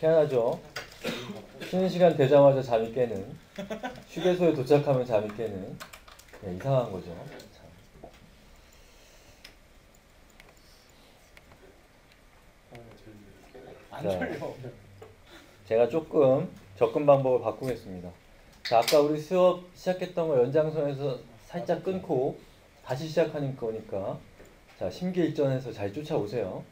희한하죠? 쉬는 시간 되자마자 잠이 깨는 휴게소에 도착하면 잠이 깨는 네, 이상한 거죠. 참. 안. 졸려. 제가 조금 접근 방법을 바꾸겠습니다. 자, 아까 우리 수업 시작했던 거 연장선에서 살짝 끊고 다시 시작하는 거니까 자, 심기일전에서 잘 쫓아오세요.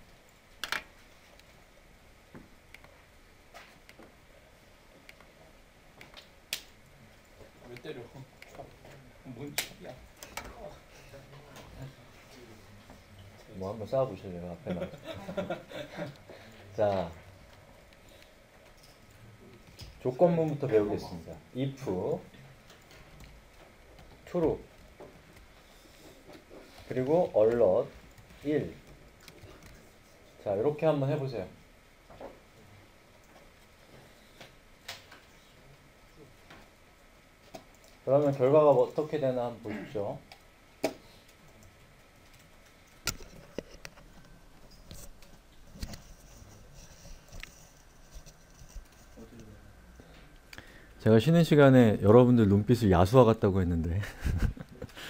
왜 때려? 뭔 소리야? 싸워보실래요? 앞에만 자 조건문부터 배우겠습니다. if true 그리고 alert 1 자 이렇게 한번 해보세요. 그러면 결과가 어떻게 되나 한번 보십시오 제가 쉬는 시간에 여러분들 눈빛을 야수와 같다고 했는데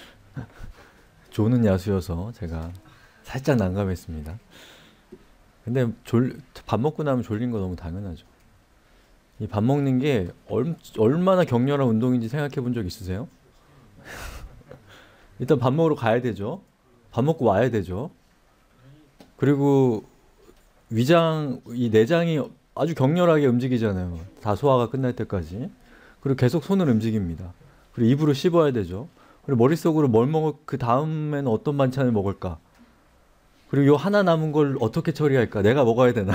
조는 야수여서 제가 살짝 난감했습니다. 근데 졸, 밥 먹고 나면 졸린 거 너무 당연하죠. 이 밥 먹는 게 얼, 얼마나 격렬한 운동인지 생각해 본 적 있으세요? 일단 밥 먹으러 가야 되죠. 밥 먹고 와야 되죠. 그리고 위장, 이 내장이 아주 격렬하게 움직이잖아요. 다 소화가 끝날 때까지. 그리고 계속 손을 움직입니다. 그리고 입으로 씹어야 되죠. 그리고 머릿속으로 뭘 먹을 그 다음에는 어떤 반찬을 먹을까? 그리고 요 하나 남은 걸 어떻게 처리할까? 내가 먹어야 되나?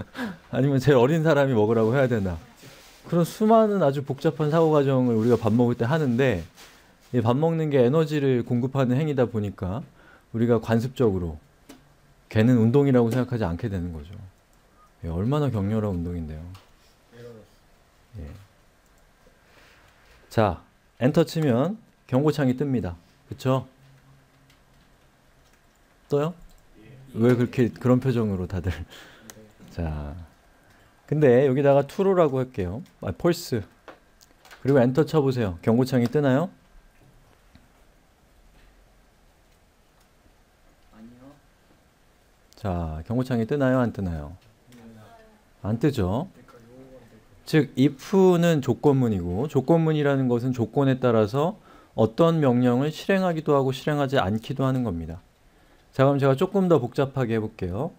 아니면 제일 어린 사람이 먹으라고 해야 되나? 그런 수많은 아주 복잡한 사고 과정을 우리가 밥 먹을 때 하는데 이밥 먹는 게 에너지를 공급하는 행위다 보니까 우리가 관습적으로 걔는 운동이라고 생각하지 않게 되는 거죠. 예, 얼마나 격렬한 운동인데요. 예. 자, 엔터 치면 경고창이 뜹니다. 그쵸? 떠요? 왜 그렇게 그런 표정으로 다들 자 근데 여기다가 투로라고 할게요 아, 폴스 그리고 엔터 쳐보세요 경고창이 뜨나요? 아니요. 자 경고창이 뜨나요 안 뜨나요? 안 뜨죠 즉 if는 조건문이고 조건문이라는 것은 조건에 따라서 어떤 명령을 실행하기도 하고 실행하지 않기도 하는 겁니다. 자 그럼 제가 조금 더 복잡하게 해볼게요.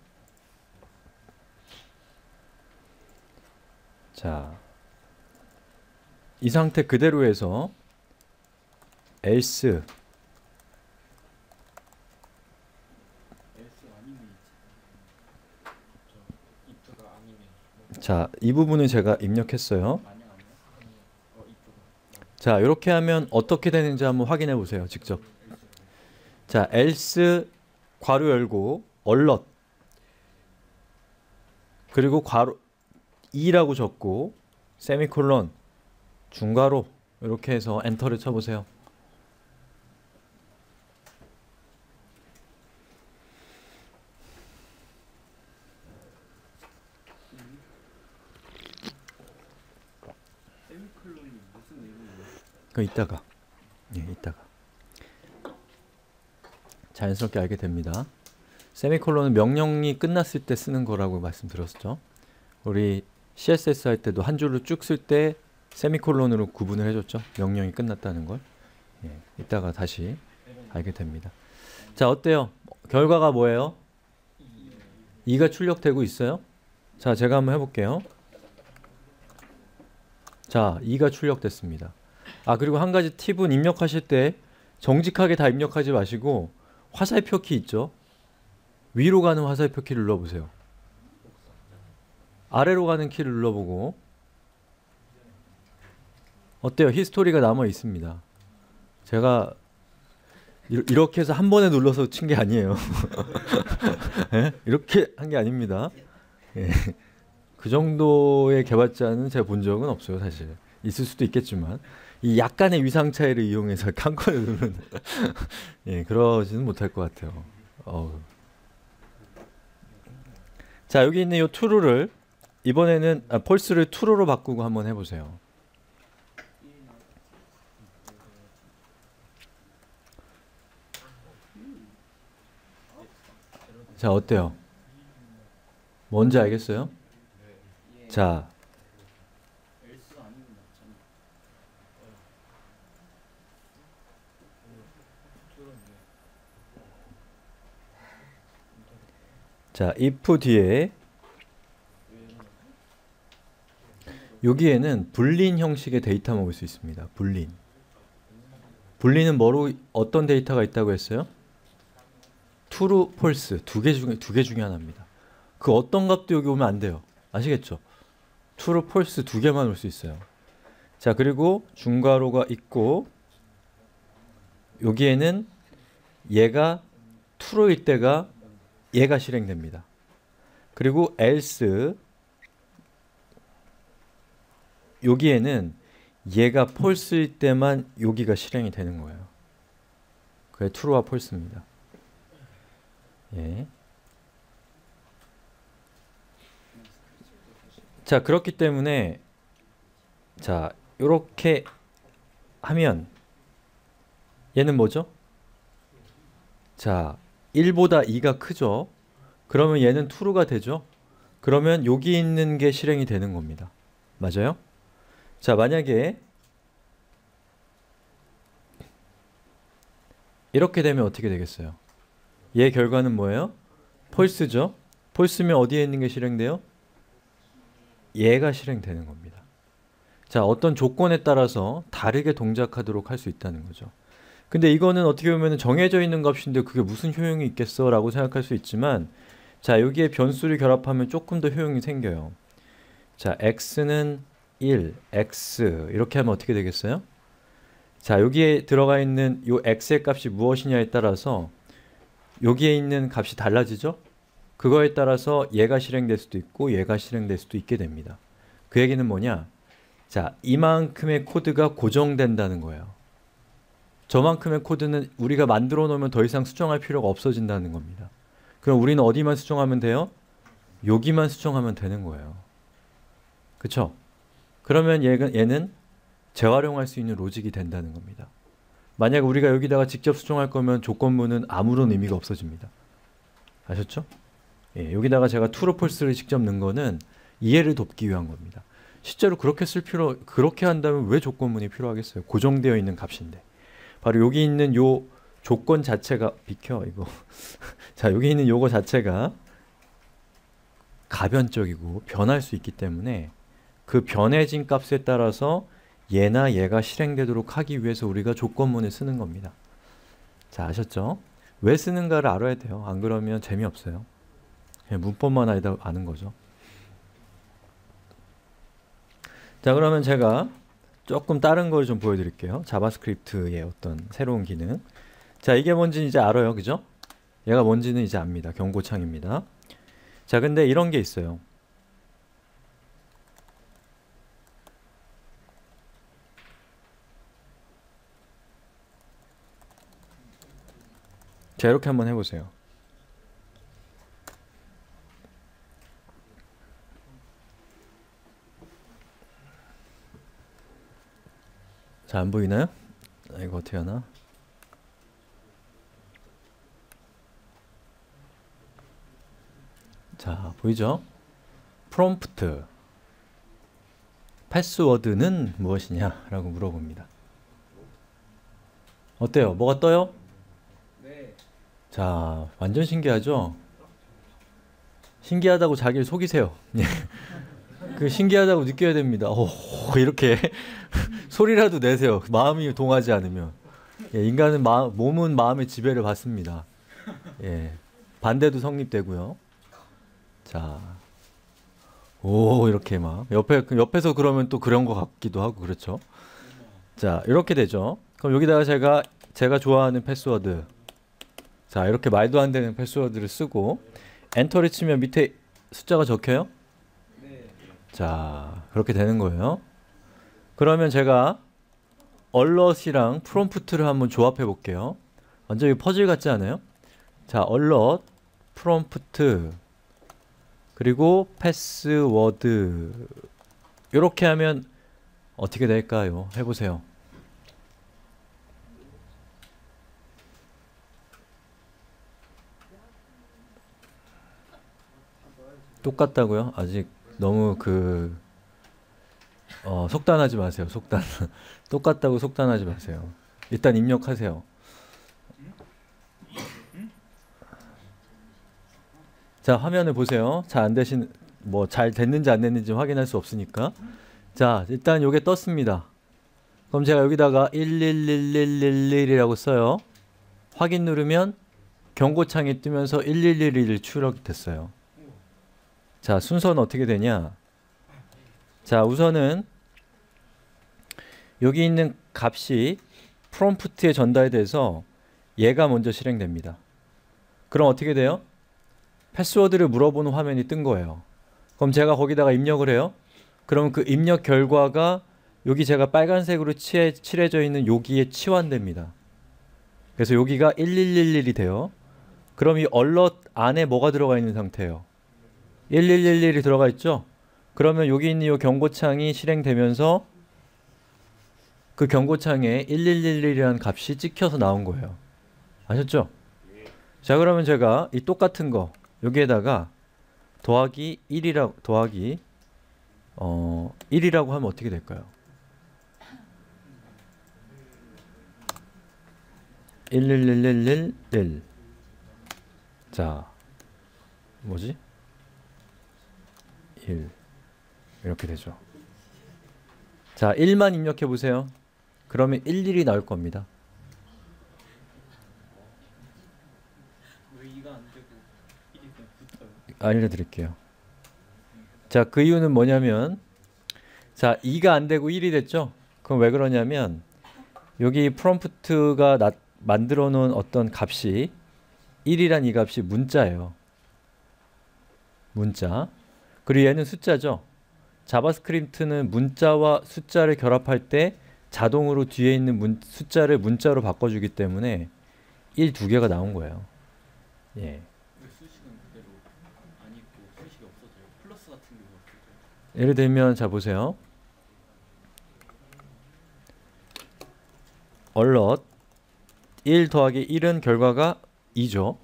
자, 이 상태 그대로에서 else S 아니면 저 이프가 아니면 자, 이 부분은 제가 입력했어요. 자, 이렇게 하면 어떻게 되는지 한번 확인해 보세요. 직접. 자, else 괄호 열고 alert 그리고 괄호 2라고 적고 세미콜론 중괄호 이렇게 해서 엔터를 쳐 보세요. 세미클론이 무슨 의미예요? 그 이따가 예, 이따가 자연스럽게 알게 됩니다. 세미콜론은 명령이 끝났을 때 쓰는 거라고 말씀드렸죠. 우리 CSS 할 때도 한 줄로 쭉 쓸 때 세미콜론으로 구분을 해줬죠. 명령이 끝났다는 걸. 예, 이따가 다시 알게 됩니다. 자, 어때요? 결과가 뭐예요? 2가 출력되고 있어요? 자, 제가 한번 해볼게요. 자, 2가 출력됐습니다. 아 그리고 한 가지 팁은 입력하실 때 정직하게 다 입력하지 마시고 화살표 키 있죠? 위로 가는 화살표 키를 눌러보세요. 아래로 가는 키를 눌러보고 어때요? 히스토리가 남아 있습니다. 제가 이- 이렇게 해서 한 번에 눌러서 친 게 아니에요. 예? 이렇게 한 게 아닙니다. 예. 그 정도의 개발자는 제가 본 적은 없어요, 사실. 있을 수도 있겠지만 이 약간의 위상 차이를 이용해서 번에 누르는 예, 그러지는 못할 것 같아요. 어우. 자, 여기 있는 이 true를 이번에는 아, 폴스를 true로 바꾸고 한번 해보세요. 자 어때요? 뭔지 알겠어요? 예. 자 엘스 아니면 맞잖아. 자, if 뒤에 여기에는 불린 형식의 데이터 먹을 수 있습니다. 불린. 불린은 뭐로 어떤 데이터가 있다고 했어요? true, false 두 개 중에 두 개 중에 하나입니다. 그 어떤 값도 여기 오면 안 돼요. 아시겠죠? true, false 두 개만 올 수 있어요. 자, 그리고 중괄호가 있고 여기에는 얘가 true일 때가 얘가 실행됩니다. 그리고 else 여기에는 얘가 false일 때만 여기가 실행이 되는 거예요. 그게 true와 false입니다. 예. 자, 그렇기 때문에 자, 요렇게 하면 얘는 뭐죠? 자, 1보다 2가 크죠? 그러면 얘는 true가 되죠? 그러면 여기 있는 게 실행이 되는 겁니다. 맞아요? 자, 만약에 이렇게 되면 어떻게 되겠어요? 얘 결과는 뭐예요? false죠? false면 어디에 있는 게 실행돼요? 얘가 실행되는 겁니다. 자, 어떤 조건에 따라서 다르게 동작하도록 할 수 있다는 거죠. 근데 이거는 어떻게 보면 정해져 있는 값인데 그게 무슨 효용이 있겠어? 라고 생각할 수 있지만 자, 여기에 변수를 결합하면 조금 더 효용이 생겨요. 자, x는 1, x 이렇게 하면 어떻게 되겠어요? 자, 여기에 들어가 있는 요 x의 값이 무엇이냐에 따라서 여기에 있는 값이 달라지죠? 그거에 따라서 얘가 실행될 수도 있고 얘가 실행될 수도 있게 됩니다. 그 얘기는 뭐냐? 자, 이만큼의 코드가 고정된다는 거예요. 저만큼의 코드는 우리가 만들어 놓으면 더 이상 수정할 필요가 없어진다는 겁니다. 그럼 우리는 어디만 수정하면 돼요? 여기만 수정하면 되는 거예요. 그쵸? 그러면 얘는 재활용할 수 있는 로직이 된다는 겁니다. 만약 우리가 여기다가 직접 수정할 거면 조건문은 아무런 의미가 없어집니다. 아셨죠? 예, 여기다가 제가 false를 직접 넣은 거는 이해를 돕기 위한 겁니다. 실제로 그렇게 쓸 필요, 그렇게 한다면 왜 조건문이 필요하겠어요? 고정되어 있는 값인데. 바로 여기 있는 요 조건 자체가 비켜 이거. 자, 여기 있는 요거 자체가 가변적이고 변할 수 있기 때문에 그 변해진 값에 따라서 얘나 얘가 실행되도록 하기 위해서 우리가 조건문을 쓰는 겁니다. 자, 아셨죠? 왜 쓰는가를 알아야 돼요. 안 그러면 재미없어요. 그냥 문법만 알다 아는 거죠. 자, 그러면 제가 조금 다른 걸 좀 보여드릴게요. JavaScript의 어떤 새로운 기능. 자, 이게 뭔지 이제 알아요. 그죠? 얘가 뭔지는 이제 압니다. 경고창입니다. 자, 근데 이런 게 있어요. 자, 이렇게 한번 해보세요. 자, 안 보이나요? 아, 이거 어떻게 하나? 자, 보이죠? 프롬프트 패스워드는 무엇이냐? 라고 물어봅니다. 어때요? 뭐가 떠요? 네. 자, 완전 신기하죠? 신기하다고 자기를 속이세요. 예. 그 신기하다고 느껴야 됩니다. 오, 이렇게 소리라도 내세요. 마음이 동하지 않으면. 예, 인간은 마, 몸은 마음의 지배를 받습니다. 예, 반대도 성립되고요. 자, 오 이렇게 막 옆에 옆에서 그러면 또 그런 것 같기도 하고 그렇죠. 자, 이렇게 되죠. 그럼 여기다가 제가 제가 좋아하는 패스워드 자 이렇게 말도 안 되는 패스워드를 쓰고 엔터를 치면 밑에 숫자가 적혀요. 네. 자 그렇게 되는 거예요. 그러면 제가 alert이랑 prompt를 한번 조합해 볼게요. 완전히 퍼즐 같지 않아요? 자 alert prompt 그리고 패스워드 이렇게 하면 어떻게 될까요? 해보세요. 똑같다고요? 아직 너무 그 어, 속단하지 마세요. 속단. 똑같다고 속단하지 마세요. 일단 입력하세요. 자, 화면을 보세요. 잘 안 되신 뭐 잘 됐는지 안 됐는지 확인할 수 없으니까. 자, 일단 요게 떴습니다. 그럼 제가 여기다가 11111이라고 써요. 확인 누르면 경고창이 뜨면서 1111이 출력이 됐어요. 자, 순서는 어떻게 되냐? 자, 우선은 여기 있는 값이 프롬프트에 전달돼서 얘가 먼저 실행됩니다. 그럼 어떻게 돼요? 패스워드를 물어보는 화면이 뜬 거예요. 그럼 제가 거기다가 입력을 해요. 그럼 그 입력 결과가 여기 제가 빨간색으로 칠해, 칠해져 있는 여기에 치환됩니다. 그래서 여기가 1111이 돼요. 그럼 이 얼럿 안에 뭐가 들어가 있는 상태예요? 1111이 들어가 있죠? 그러면 여기 있는 이 경고창이 실행되면서 그 경고창에 1111이라는 값이 찍혀서 나온 거예요. 아셨죠? 자 그러면 제가 이 똑같은 거 여기에다가 더하기 1이라 더하기 어 1이라고 하면 어떻게 될까요? 11111자 뭐지? 1 이렇게 되죠. 자, 1만 입력해 보세요. 그러면 11이 나올 겁니다. 왜 2가 안 되고 1이 그냥 붙어요? 알려드릴게요. 자, 그 이유는 뭐냐면 자, 2가 안 되고 1이 됐죠? 그럼 왜 그러냐면 여기 prompt가 나, 만들어 놓은 어떤 값이 1이란 이 값이 문자예요. 문자. 그리고 얘는 숫자죠. JavaScript는 문자와 숫자를 결합할 때 자동으로 뒤에 있는 문, 숫자를 문자로 바꿔주기 때문에 1두 개가 나온 거예요. 예. 예를 들면 자 보세요. 얼럿 1 더하기 1은 결과가 2죠.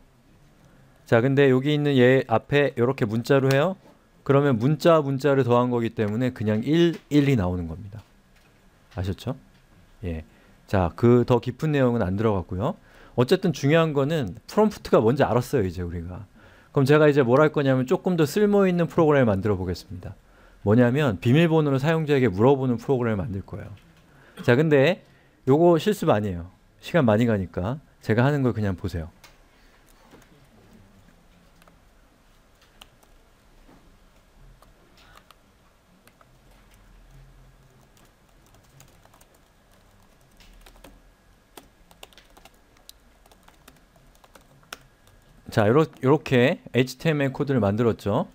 자, 근데 여기 있는 얘 앞에 이렇게 문자로 해요. 그러면 문자 문자를 더한 거기 때문에 그냥 1, 1이 나오는 겁니다. 아셨죠? 예. 자, 그 더 깊은 내용은 안 들어갔고요. 어쨌든 중요한 거는 프롬프트가 뭔지 알았어요, 이제 우리가. 그럼 제가 이제 뭘 할 거냐면 조금 더 쓸모 있는 프로그램을 만들어 보겠습니다. 뭐냐면 비밀번호를 사용자에게 물어보는 프로그램을 만들 거예요. 자, 근데 요거 실습 아니에요. 시간 많이 가니까 제가 하는 걸 그냥 보세요. 자, 요러, 요렇게 HTML 코드를 만들었죠.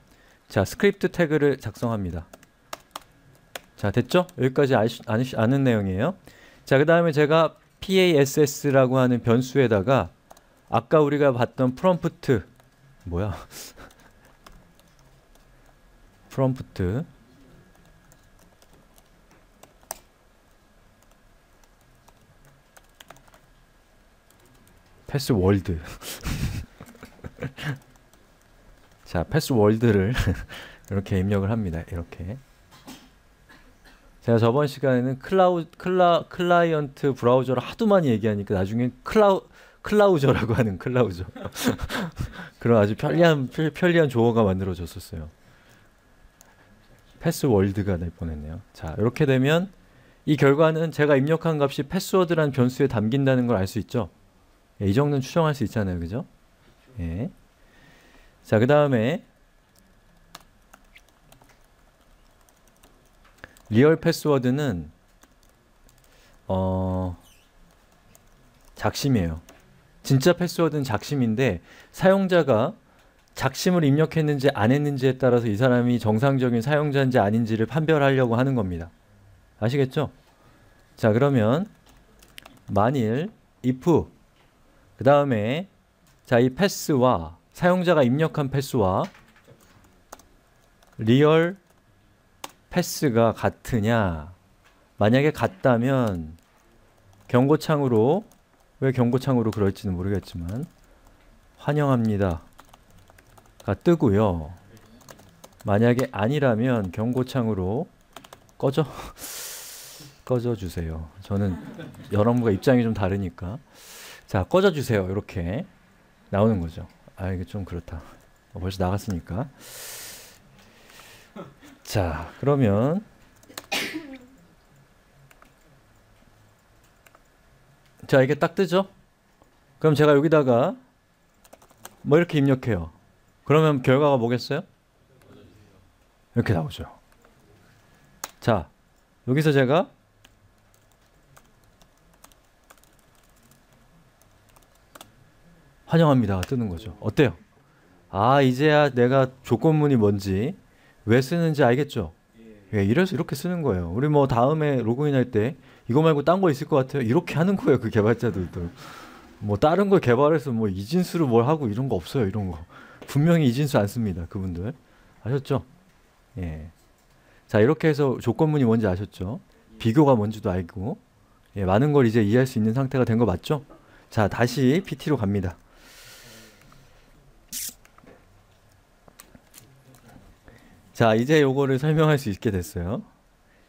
자, script tag를 작성합니다. 자, 됐죠? 여기까지 아시, 아시, 아는 내용이에요. 자, 그 다음에 제가 PASS라고 하는 변수에다가 아까 우리가 봤던 프롬프트 뭐야? 프롬프트 pass world 자, pass world를 이렇게 입력을 합니다. 이렇게. 제가 저번 시간에는 클라우 클라 클라이언트 브라우저를 하도 많이 얘기하니까 나중에 클라우 클라우저라고 하는 클라우저. 그런 아주 편리한 편- 편리한 조어가 만들어졌었어요. pass world가 될 뻔했네요. 자, 이렇게 되면 이 결과는 제가 입력한 값이 패스워드라는 변수에 담긴다는 걸 알 수 있죠. 예, 이 정도는 추정할 수 있잖아요, 그죠? 예. 자, 그 다음에 real password는 어 작심이에요. 진짜 패스워드는 작심인데 사용자가 작심을 입력했는지 안 했는지에 따라서 이 사람이 정상적인 사용자인지 아닌지를 판별하려고 하는 겁니다. 아시겠죠? 자, 그러면 만일 if 그 다음에 자, 이 pass와 사용자가 입력한 pass와 real pass가 같으냐? 만약에 같다면 경고창으로 왜 경고창으로 그럴지는 모르겠지만 환영합니다 가 뜨고요. 만약에 아니라면 경고창으로 꺼져 꺼져 주세요. 저는 여러분과 입장이 좀 다르니까 자 꺼져 주세요. 이렇게 나오는 거죠. 아 이게 좀 그렇다. 어, 벌써 나갔으니까. 자 그러면 자 이게 딱 뜨죠? 그럼 제가 여기다가 뭐 이렇게 입력해요. 그러면 결과가 뭐겠어요? 이렇게 나오죠. 자 여기서 제가 환영합니다 뜨는 거죠. 어때요? 아 이제야 내가 조건문이 뭔지 왜 쓰는지 알겠죠? 예, 이래서 이렇게 쓰는 거예요. 우리 뭐 다음에 로그인할 때 이거 말고 딴 거 있을 것 같아요. 이렇게 하는 거예요. 그 개발자들도. 뭐 다른 걸 개발해서 뭐 이진수로 뭘 하고 이런 거 없어요. 이런 거. 분명히 이진수 안 씁니다. 그분들. 아셨죠? 예. 자, 이렇게 해서 조건문이 뭔지 아셨죠? 비교가 뭔지도 알고. 예, 많은 걸 이제 이해할 수 있는 상태가 된 거 맞죠? 자, 다시 PT로 갑니다. 자, 이제 요거를 설명할 수 있게 됐어요.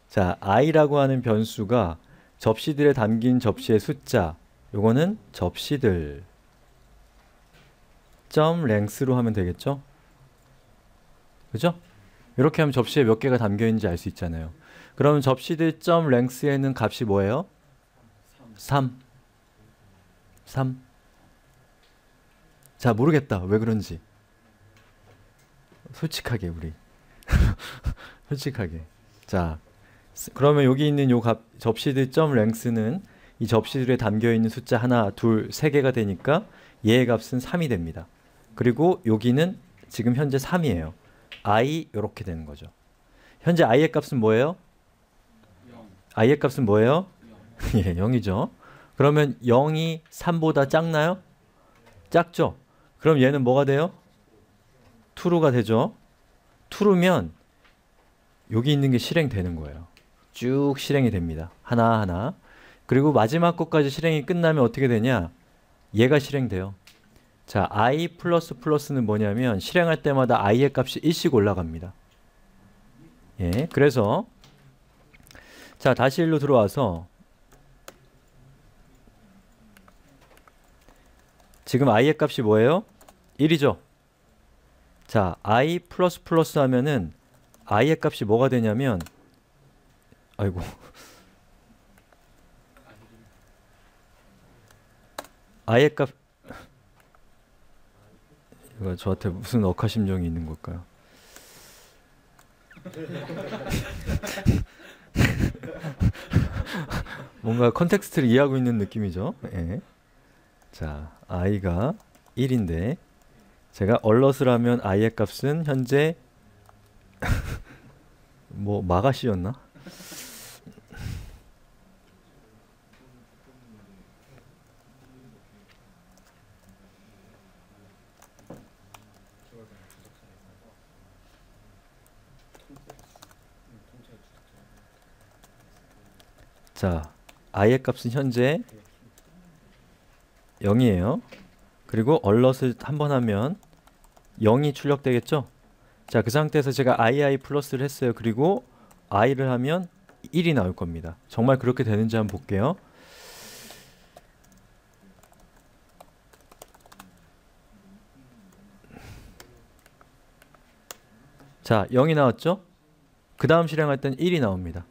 자, i라고 하는 변수가 접시들에 담긴 접시의 숫자. 요거는 접시들 점 랭스로 하면 되겠죠? 그죠? 이렇게 하면 접시에 몇 개가 담겨 있는지 알 수 있잖아요. 그러면 접시들 점 랭스에는 값이 뭐예요? 3. 3. 자, 모르겠다. 왜 그런지. 솔직하게 우리. 솔직하게. 자, 스- 그러면 여기 있는 요 값, 접시들 점 랭스는 이 접시들에 담겨 있는 숫자 하나, 둘, 세 개가 되니까 얘의 값은 3이 됩니다. 그리고 여기는 지금 현재 3이에요. i 이렇게 되는 거죠. 현재 i의 값은 뭐예요? 0, i의 값은 뭐예요? 0. 예, 0이죠. 그러면 0이 3보다 작나요? 작죠. 그럼 얘는 뭐가 돼요? true가 되죠. True면 여기 있는 게 실행되는 거예요. 쭉 실행이 됩니다. 하나하나. 그리고 마지막 것까지 실행이 끝나면 어떻게 되냐? 얘가 실행돼요. 자, i 플러스 플러스는 뭐냐면 실행할 때마다 i의 값이 1씩 올라갑니다. 예, 그래서 자, 다시 일로 들어와서 지금 i의 값이 뭐예요? 1이죠. 자, i plus plus 하면은 i의 값이 뭐가 되냐면 아이고 i의 값 이거 저한테 무슨 억하심정이 있는 걸까요? 뭔가 context를 이해하고 있는 느낌이죠. 예. 자, i가 1인데 제가 얼럿을 하면 i의 값은 현재 뭐 마가시였나? 자, i의 값은 현재 0이에요. 그리고 얼럿을 한 번 하면 0이 출력되겠죠? 자, 그 상태에서 제가 ii 플러스를 했어요. 그리고 i를 하면 1이 나올 겁니다. 정말 그렇게 되는지 한번 볼게요. 자, 0이 나왔죠? 그 다음 실행할 땐 1이 나옵니다.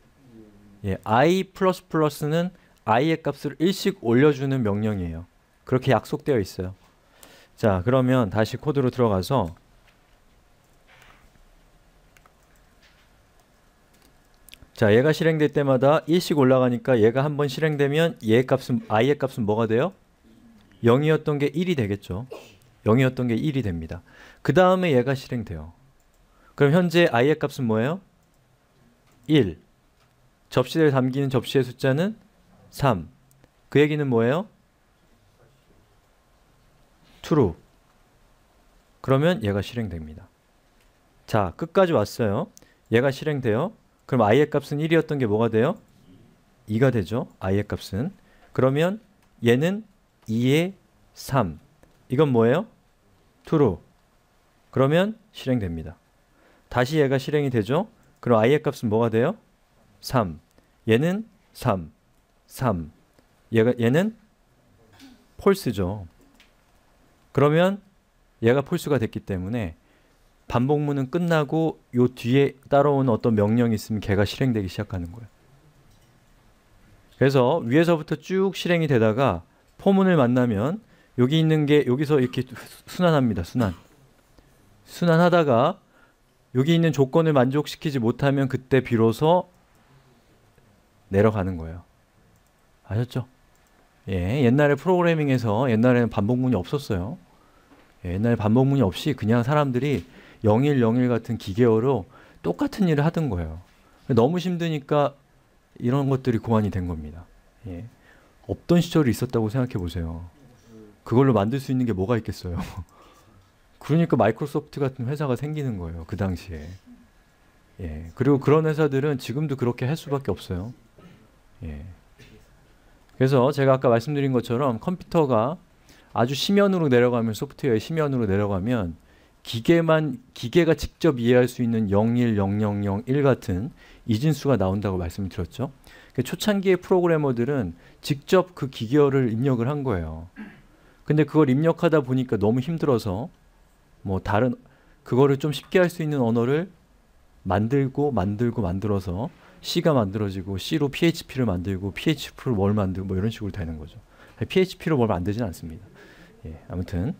예, i 플러스 플러스는 i의 값을 1씩 올려주는 명령이에요. 그렇게 약속되어 있어요. 자, 그러면 다시 코드로 들어가서 자, 얘가 실행될 때마다 1씩 올라가니까 얘가 한 번 실행되면 얘의 값은 i의 값은 뭐가 돼요? 0이었던 게 1이 되겠죠. 0이었던 게 1이 됩니다. 그 다음에 얘가 실행돼요. 그럼 현재 i의 값은 뭐예요? 1. 접시에 담기는 접시의 숫자는 3. 그 얘기는 뭐예요? True. 그러면 얘가 실행됩니다. 자, 끝까지 왔어요. 얘가 실행돼요. 그럼 i의 값은 1이었던 게 뭐가 돼요? 2가 되죠. i의 값은. 그러면 얘는 2의 3. 이건 뭐예요? true. 그러면 실행됩니다. 다시 얘가 실행이 되죠. 그럼 i의 값은 뭐가 돼요? 3. 얘는 3. 3. 얘가 얘는 폴스죠. 그러면 얘가 폴스가 됐기 때문에 반복문은 끝나고 요 뒤에 따라오는 어떤 명령이 있으면 걔가 실행되기 시작하는 거예요. 그래서 위에서부터 쭉 실행이 되다가 포문을 만나면 여기 있는 게 여기서 이렇게 순환합니다. 순환. 순환하다가 여기 있는 조건을 만족시키지 못하면 그때 비로소 내려가는 거예요. 아셨죠? 예, 옛날에 프로그래밍에서 옛날에는 반복문이 없었어요. 예, 옛날에 반복문이 없이 그냥 사람들이 01, 01 같은 기계어로 똑같은 일을 하던 거예요. 너무 힘드니까 이런 것들이 고안이 된 겁니다. 예. 없던 시절이 있었다고 생각해 보세요. 그걸로 만들 수 있는 게 뭐가 있겠어요. 그러니까 마이크로소프트 같은 회사가 생기는 거예요. 그 당시에. 예. 그리고 그런 회사들은 지금도 그렇게 할 수밖에 없어요. 예. 그래서 제가 아까 말씀드린 것처럼 컴퓨터가 아주 심연으로 내려가면 소프트웨어의 심연으로 내려가면 기계만 기계가 직접 이해할 수 있는 01, 000, 1 같은 이진수가 나온다고 말씀을 드렸죠. 그 초창기의 프로그래머들은 직접 그 기계어를 입력을 한 거예요. 근데 그걸 입력하다 보니까 너무 힘들어서 뭐 다른 그거를 좀 쉽게 할 수 있는 언어를 만들고 만들고 만들어서 C가 만들어지고 C로 PHP를 만들고 PHP로 뭘 만들고 뭐 이런 식으로 되는 거죠. PHP로 뭘 만들지는 않습니다. 예, 아무튼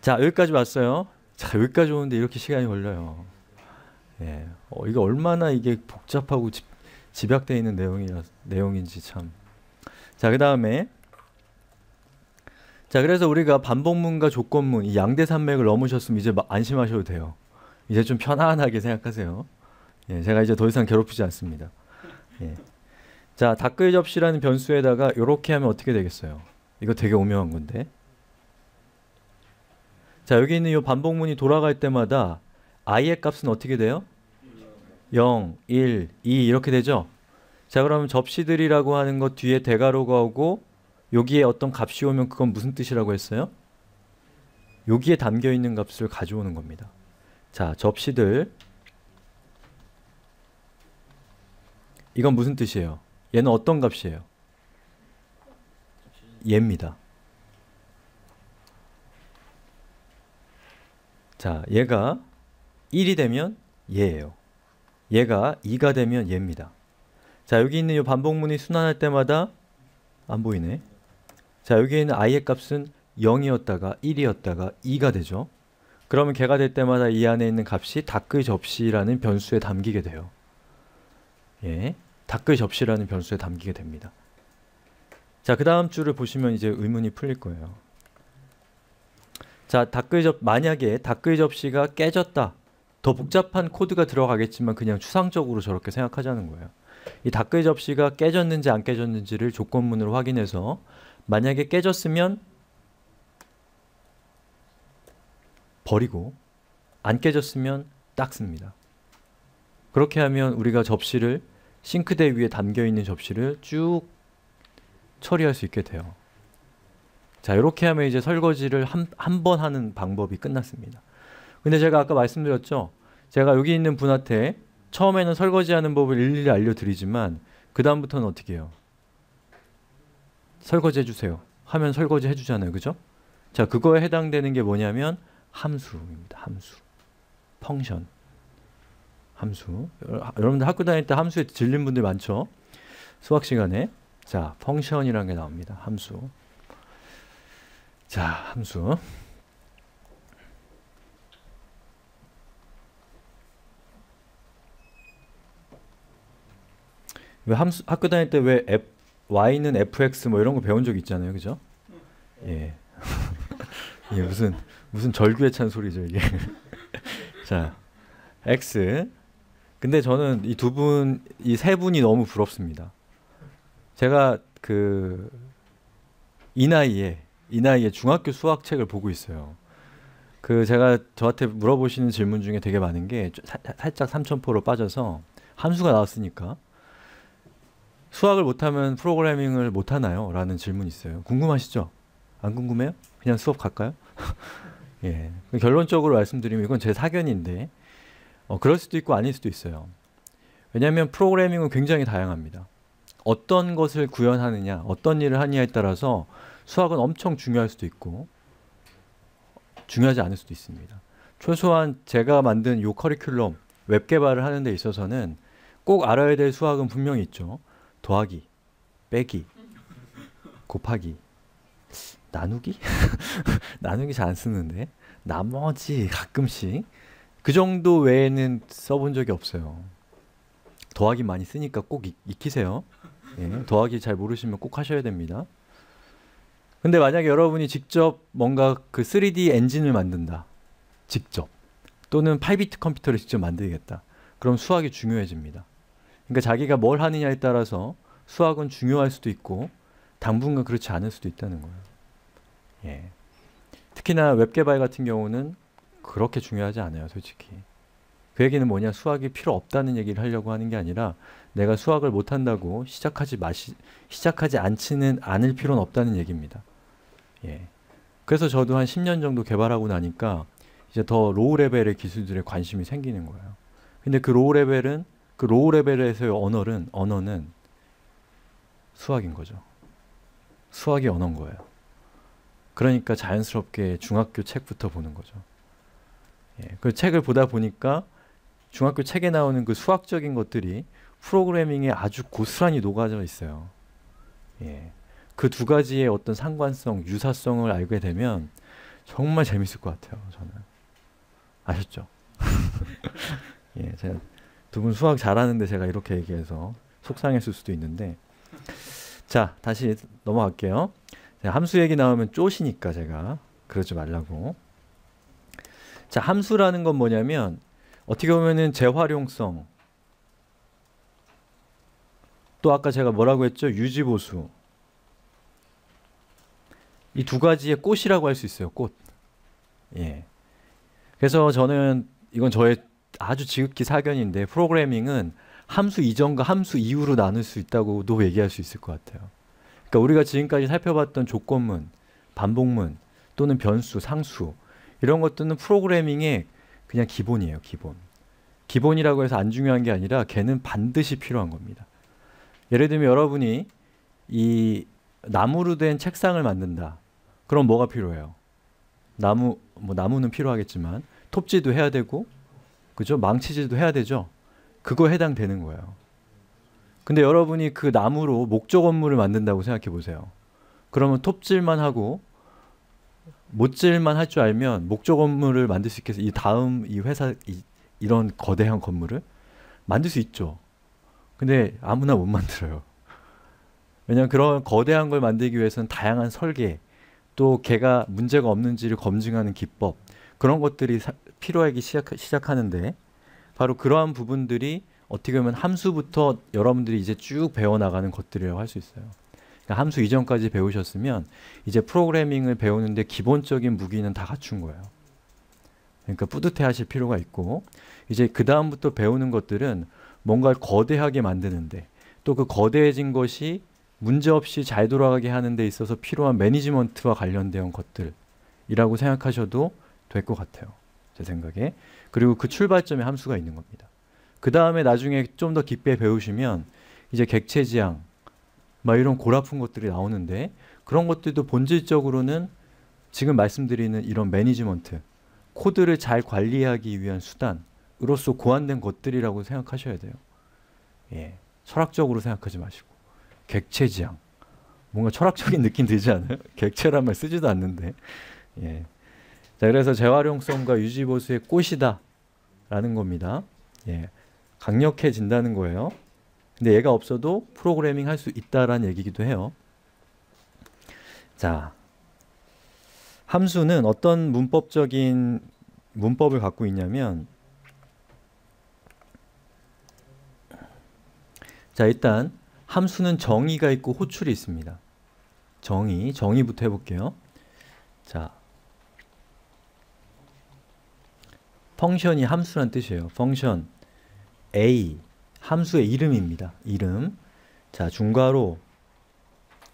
자 여기까지 왔어요. 자 여기까지 오는데 이렇게 시간이 걸려요. 예, 어, 이게 얼마나 이게 복잡하고 집, 집약되어 있는 내용이 내용인지 참. 자, 그 다음에 자, 그래서 우리가 반복문과 조건문 이 양대 산맥을 넘으셨으면 이제 안심하셔도 돼요. 이제 좀 편안하게 생각하세요. 예, 제가 이제 더 이상 괴롭히지 않습니다. 예. 자, 닭의 접시라는 변수에다가 이렇게 하면 어떻게 되겠어요? 이거 되게 오묘한 건데. 자, 여기 있는 이 반복문이 돌아갈 때마다 i의 값은 어떻게 돼요? 0, 1, 2 이렇게 되죠? 자, 그러면 접시들이라고 하는 것 뒤에 대괄호가 오고 여기에 어떤 값이 오면 그건 무슨 뜻이라고 했어요? 여기에 담겨 있는 값을 가져오는 겁니다. 자, 접시들 이건 무슨 뜻이에요? 얘는 어떤 값이에요? 얘입니다. 자, 얘가 1이 되면 얘예요. 얘가 2가 되면 얘입니다. 자, 여기 있는 이 반복문이 순환할 때마다 안 보이네. 자, 여기 있는 i의 값은 0이었다가 1이었다가 2가 되죠. 그러면 걔가 될 때마다 이 안에 있는 값이 닭의 접시라는 변수에 담기게 돼요. 예, 닭의 접시라는 변수에 담기게 됩니다. 자, 그 다음 줄을 보시면 이제 의문이 풀릴 거예요. 자, 닭의 접 만약에 닭의 접시가 깨졌다. 더 복잡한 코드가 들어가겠지만 그냥 추상적으로 저렇게 생각하자는 거예요. 이 닭의 접시가 깨졌는지 안 깨졌는지를 조건문으로 확인해서 만약에 깨졌으면 버리고 안 깨졌으면 닦습니다. 그렇게 하면 우리가 접시를 싱크대 위에 담겨 있는 접시를 쭉 처리할 수 있게 돼요. 자, 이렇게 하면 이제 설거지를 한번 하는 방법이 끝났습니다. 근데 제가 아까 말씀드렸죠. 제가 여기 있는 분한테 처음에는 설거지하는 법을 일일이 알려드리지만 그 다음부터는 어떻게 해요? 설거지 해주세요. 하면 설거지 해주잖아요. 그죠? 자, 그거에 해당되는 게 뭐냐면 함수입니다. 함수. 펑션. 함수. 여러분들 학교 다닐 때 함수에 질린 분들 많죠? 수학 시간에. 자, 펑션이라는 게 나옵니다. 함수. 자, 함수. 왜 함수 학교 다닐 때 왜 y는 fx 뭐 이런 거 배운 적 있잖아요, 그죠? 예. 예 무슨 무슨 절규에 찬 소리죠 이게. 자, x. 근데 저는 이 두 분, 이 세 분이 너무 부럽습니다. 제가 그 이 나이에 이 나이에 중학교 수학 책을 보고 있어요. 그 제가 저한테 물어보시는 질문 중에 되게 많은 게 사- 살짝 삼천포로 빠져서 함수가 나왔으니까 수학을 못하면 프로그래밍을 못하나요? 라는 질문이 있어요. 궁금하시죠? 안 궁금해요? 그냥 수업 갈까요? 예. 결론적으로 말씀드리면 이건 제 사견인데 어, 그럴 수도 있고 아닐 수도 있어요. 왜냐하면 프로그래밍은 굉장히 다양합니다. 어떤 것을 구현하느냐, 어떤 일을 하느냐에 따라서 수학은 엄청 중요할 수도 있고 중요하지 않을 수도 있습니다. 최소한 제가 만든 요 커리큘럼 웹 개발을 하는 데 있어서는 꼭 알아야 될 수학은 분명히 있죠. 더하기, 빼기, 곱하기, 나누기? 나누기 잘 안 쓰는데 나머지 가끔씩 그 정도 외에는 써본 적이 없어요. 더하기 많이 쓰니까 꼭 익, 익히세요. 예, 더하기 잘 모르시면 꼭 하셔야 됩니다. 근데 만약에 여러분이 직접 뭔가 그 3D 엔진을 만든다. 직접. 또는 8비트 컴퓨터를 직접 만들겠다. 그럼 수학이 중요해집니다. 그러니까 자기가 뭘 하느냐에 따라서 수학은 중요할 수도 있고 당분간 그렇지 않을 수도 있다는 거예요. 예. 특히나 웹 개발 같은 경우는 그렇게 중요하지 않아요, 솔직히. 그 얘기는 뭐냐, 수학이 필요 없다는 얘기를 하려고 하는 게 아니라 내가 수학을 못 한다고 시작하지 마시, 시작하지 않지는 않을 필요는 없다는 얘기입니다. 예. 그래서 저도 한 10년 정도 개발하고 나니까 이제 더 low level의 기술들에 관심이 생기는 거예요. 근데 그 low level은 그 low level에서의 언어는 언어는 수학인 거죠. 수학이 언어인 거예요. 그러니까 자연스럽게 중학교 책부터 보는 거죠. 예, 그 책을 보다 보니까 중학교 책에 나오는 그 수학적인 것들이 프로그래밍에 아주 고스란히 녹아져 있어요. 예. 그 두 가지의 어떤 상관성, 유사성을 알게 되면 정말 재밌을 것 같아요. 저는 아셨죠? 예, 제가 두 분 수학 잘하는데 제가 이렇게 얘기해서 속상했을 수도 있는데 자 다시 넘어갈게요. 자, 함수 얘기 나오면 쪼시니까 제가 그러지 말라고. 자 함수라는 건 뭐냐면 어떻게 보면은 재활용성 또 아까 제가 뭐라고 했죠? 유지보수 이 두 가지의 꽃이라고 할 수 있어요. 꽃. 예. 그래서 저는 이건 저의 아주 지극히 사견인데 프로그래밍은 함수 이전과 함수 이후로 나눌 수 있다고도 얘기할 수 있을 것 같아요. 그러니까 우리가 지금까지 살펴봤던 조건문, 반복문 또는 변수, 상수 이런 것들은 프로그래밍의 그냥 기본이에요. 기본. 기본이라고 해서 안 중요한 게 아니라 걔는 반드시 필요한 겁니다. 예를 들면 여러분이 이 나무로 된 책상을 만든다. 그럼 뭐가 필요해요? 나무 뭐 나무는 필요하겠지만 톱질도 해야 되고 그죠? 망치질도 해야 되죠. 그거 해당되는 거예요. 근데 여러분이 그 나무로 목적 업무를 만든다고 생각해 보세요. 그러면 톱질만 하고 못질만 할 줄 알면 목적 업무를 만들 수 있겠어요. 이 다음 이 회사 이, 이런 거대한 건물을 만들 수 있죠. 근데 아무나 못 만들어요. 왜냐하면 그런 거대한 걸 만들기 위해서는 다양한 설계, 또 걔가 문제가 없는지를 검증하는 기법 그런 것들이 사, 필요하기 시작, 시작하는데 바로 그러한 부분들이 어떻게 보면 함수부터 여러분들이 이제 쭉 배워나가는 것들이라고 할 수 있어요. 그러니까 함수 이전까지 배우셨으면 이제 프로그래밍을 배우는데 기본적인 무기는 다 갖춘 거예요. 그러니까 뿌듯해 하실 필요가 있고 이제 그 다음부터 배우는 것들은 뭔가를 거대하게 만드는데 또 그 거대해진 것이 문제없이 잘 돌아가게 하는 데 있어서 필요한 매니지먼트와 관련된 것들이라고 생각하셔도 될 것 같아요. 제 생각에. 그리고 그 출발점에 함수가 있는 겁니다. 그 다음에 나중에 좀 더 깊게 배우시면 이제 객체지향 막 이런 골아픈 것들이 나오는데 그런 것들도 본질적으로는 지금 말씀드리는 이런 매니지먼트 코드를 잘 관리하기 위한 수단으로서 고안된 것들이라고 생각하셔야 돼요. 예, 철학적으로 생각하지 마시고 객체지향 뭔가 철학적인 느낌 들지 않아요? 객체란 말 쓰지도 않는데 예. 자 그래서 재활용성과 유지보수의 꽃이다 라는 겁니다. 예, 강력해진다는 거예요. 근데 얘가 없어도 프로그래밍 할 수 있다라는 얘기기도 해요. 자, 함수는 어떤 문법적인 문법을 갖고 있냐면 자, 일단 함수는 정의가 있고 호출이 있습니다. 정의, 정의부터 해볼게요. 자, 펑션이 함수란 뜻이에요. 펑션 a 함수의 이름입니다. 이름. 자, 중괄호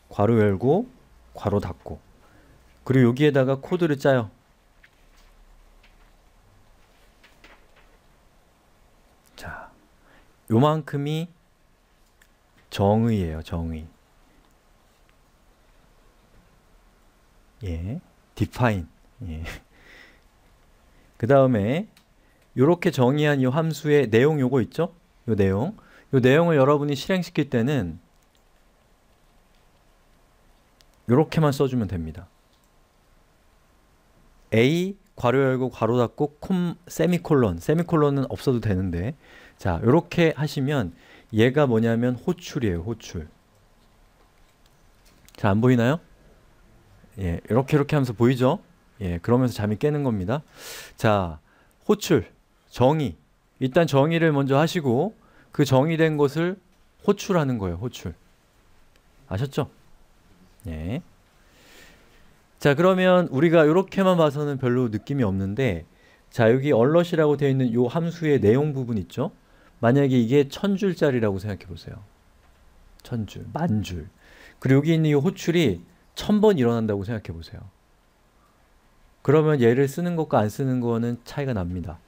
괄호 열고 괄호 닫고 그리고 여기에다가 코드를 짜요. 자, 요만큼이 정의예요. 정의. 예. define. 예. 그 다음에 이렇게 정의한 이 함수의 내용 요거 있죠? 요 내용. 요 내용을 여러분이 실행시킬 때는 요렇게만 써주면 됩니다. A 괄호 열고 괄호 닫고 콤 세미콜론 세미콜론은 없어도 되는데 자 요렇게 하시면 얘가 뭐냐면 호출이에요 호출 자 안 보이나요? 예 이렇게 이렇게 하면서 보이죠? 예 그러면서 잠이 깨는 겁니다 자 호출 정의 일단 정의를 먼저 하시고 그 정의된 것을 호출하는 거예요 호출 아셨죠? 예. 자 그러면 우리가 이렇게만 봐서는 별로 느낌이 없는데 자 여기 얼럿이라고 되어 있는 요 함수의 내용 부분 있죠? 만약에 이게 천 줄짜리라고 생각해 보세요. 천 줄, 만 줄. 그리고 여기 있는 이 호출이 천 번 일어난다고 생각해 보세요. 그러면 얘를 쓰는 것과 안 쓰는 거는 차이가 납니다.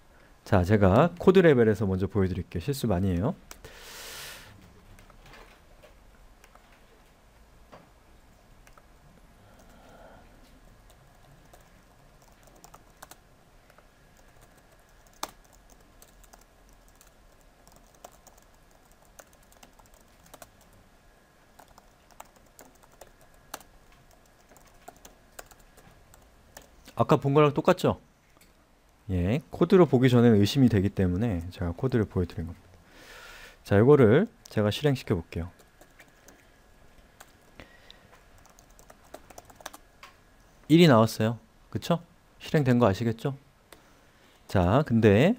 자, 제가 코드 레벨에서 먼저 보여드릴게요. 실수 많이 해요. 아까 본 거랑 똑같죠? 예, 코드로 보기 전에는 의심이 되기 때문에 제가 코드를 보여드린 겁니다. 자, 이거를 제가 실행시켜 볼게요. 일이 나왔어요. 그쵸? 실행된 거 아시겠죠? 자, 근데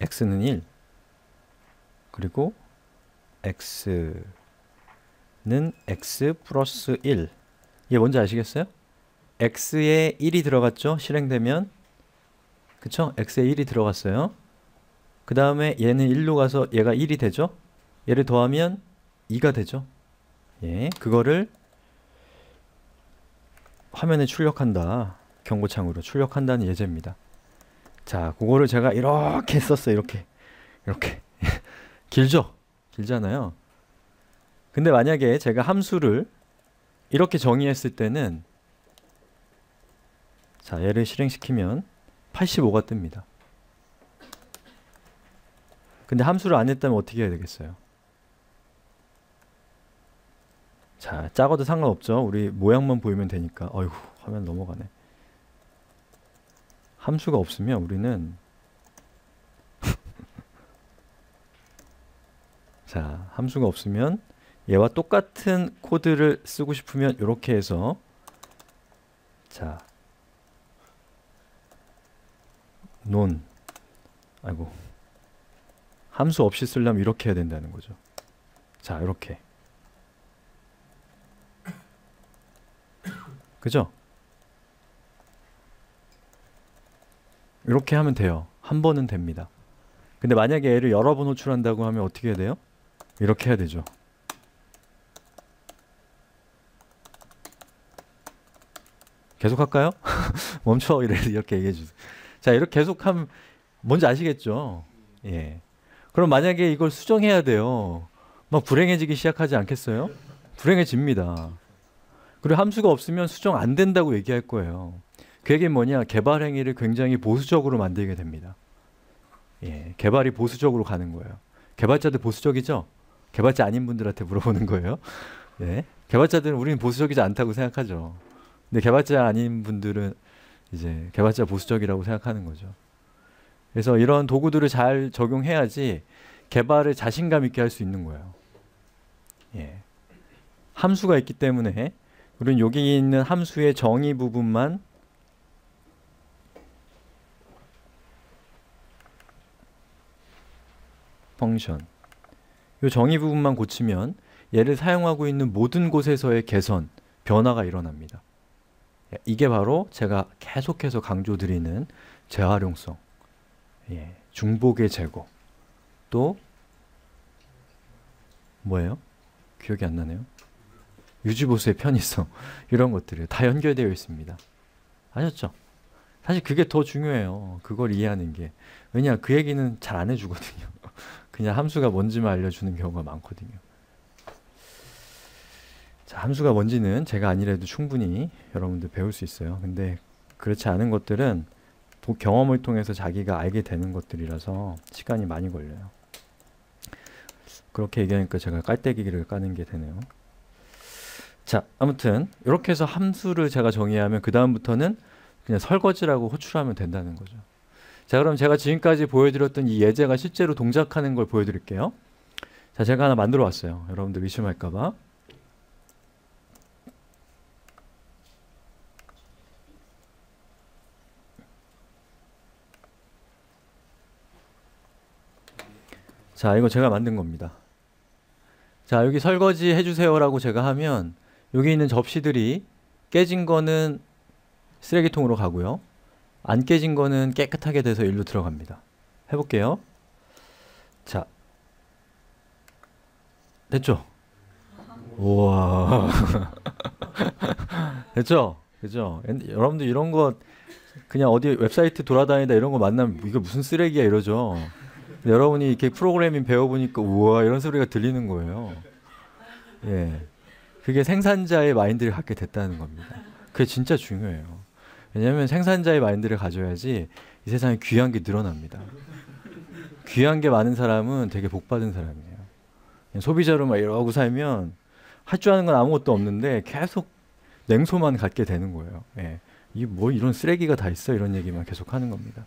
x는 1 그리고 x 는 x 플러스 1 이게 뭔지 아시겠어요? x에 1이 들어갔죠? 실행되면 그쵸? x에 1이 들어갔어요 그 다음에 얘는 1로 가서 얘가 1이 되죠? 얘를 더하면 2가 되죠? 예, 그거를 화면에 출력한다 경고창으로 출력한다는 예제입니다 자, 그거를 제가 이렇게 썼어요 이렇게 이렇게 길죠? 길잖아요. 근데 만약에 제가 함수를 이렇게 정의했을 때는 자, 얘를 실행시키면 85가 뜹니다. 근데 함수를 안 했다면 어떻게 해야 되겠어요? 자, 작아도 상관없죠. 우리 모양만 보이면 되니까. 어이구, 화면 넘어가네. 함수가 없으면 우리는 자, 함수가 없으면 얘와 똑같은 코드를 쓰고 싶으면 이렇게 해서 자, 논 아이고 함수 없이 쓰려면 이렇게 해야 된다는 거죠. 자, 이렇게 그죠? 이렇게 하면 돼요. 한 번은 됩니다. 근데 만약에 얘를 여러 번 호출한다고 하면 어떻게 해야 돼요? 이렇게 해야 되죠. 계속 할까요? 멈춰 이래 이렇게 얘기해 주세요. 자 이렇게 계속하면 뭔지 아시겠죠? 예. 그럼 만약에 이걸 수정해야 돼요. 막 불행해지기 시작하지 않겠어요? 불행해집니다. 그리고 함수가 없으면 수정 안 된다고 얘기할 거예요. 그 얘기는 뭐냐? 개발 행위를 굉장히 보수적으로 만들게 됩니다. 예, 개발이 보수적으로 가는 거예요. 개발자들 보수적이죠? 개발자 아닌 분들한테 물어보는 거예요. 예. 개발자들은 우리는 보수적이지 않다고 생각하죠. 근데 개발자 아닌 분들은 이제 개발자 보수적이라고 생각하는 거죠. 그래서 이런 도구들을 잘 적용해야지 개발을 자신감 있게 할 수 있는 거예요. 예. 함수가 있기 때문에 우리는 여기 있는 함수의 정의 부분만 펑션 이 정의 부분만 고치면 얘를 사용하고 있는 모든 곳에서의 개선, 변화가 일어납니다. 예, 이게 바로 제가 계속해서 강조드리는 재활용성, 예, 중복의 제거, 또 뭐예요? 기억이 안 나네요. 유지보수의 편의성 이런 것들이 다 연결되어 있습니다. 아셨죠? 사실 그게 더 중요해요. 그걸 이해하는 게. 왜냐 그 얘기는 잘 안 해주거든요. 그냥 함수가 뭔지만 알려주는 경우가 많거든요. 자, 함수가 뭔지는 제가 아니래도 충분히 여러분들 배울 수 있어요. 근데 그렇지 않은 것들은 경험을 통해서 자기가 알게 되는 것들이라서 시간이 많이 걸려요. 그렇게 얘기하니까 제가 깔때기를 까는 게 되네요. 자, 아무튼 이렇게 해서 함수를 제가 정의하면 그 다음부터는 그냥 설거지라고 호출하면 된다는 거죠. 자, 그럼 제가 지금까지 보여드렸던 이 예제가 실제로 동작하는 걸 보여드릴게요. 자, 제가 하나 만들어 왔어요. 여러분들 의심할까 봐. 자, 이거 제가 만든 겁니다. 자, 여기 설거지 해주세요라고 제가 하면 여기 있는 접시들이 깨진 거는 쓰레기통으로 가고요. 안 깨진 거는 깨끗하게 돼서 일로 들어갑니다. 해볼게요. 자, 됐죠? 우와. 됐죠? 그죠? 여러분들 이런 거 그냥 어디 웹사이트 돌아다니다 이런 거 만나면 이거 무슨 쓰레기야 이러죠. 여러분이 이렇게 프로그래밍 배워보니까 우와 이런 소리가 들리는 거예요. 예. 그게 생산자의 마인드를 갖게 됐다는 겁니다. 그게 진짜 중요해요. 왜냐하면 생산자의 마인드를 가져야지 이 세상에 귀한 게 늘어납니다. 귀한 게 많은 사람은 되게 복 받은 사람이에요. 소비자로 막 이러고 살면 할 줄 아는 건 아무것도 없는데 계속 냉소만 갖게 되는 거예요. 예. 이뭐 이런 쓰레기가 다 있어 이런 얘기만 계속 하는 겁니다.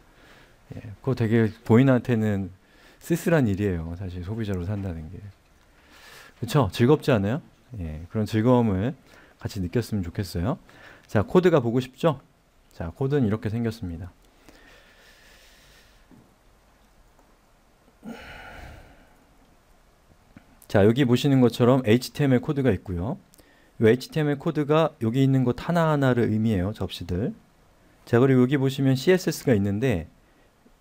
예. 그거 되게 본인한테는 쓸쓸한 일이에요. 사실 소비자로 산다는 게. 그렇죠? 즐겁지 않아요? 예. 그런 즐거움을 같이 느꼈으면 좋겠어요. 자, 코드가 보고 싶죠? 자, 코드는 이렇게 생겼습니다. 자, 여기 보시는 것처럼 HTML 코드가 있고요. 이 HTML 코드가 여기 있는 것 하나하나를 의미해요. 접시들. 자, 그리고 여기 보시면 CSS가 있는데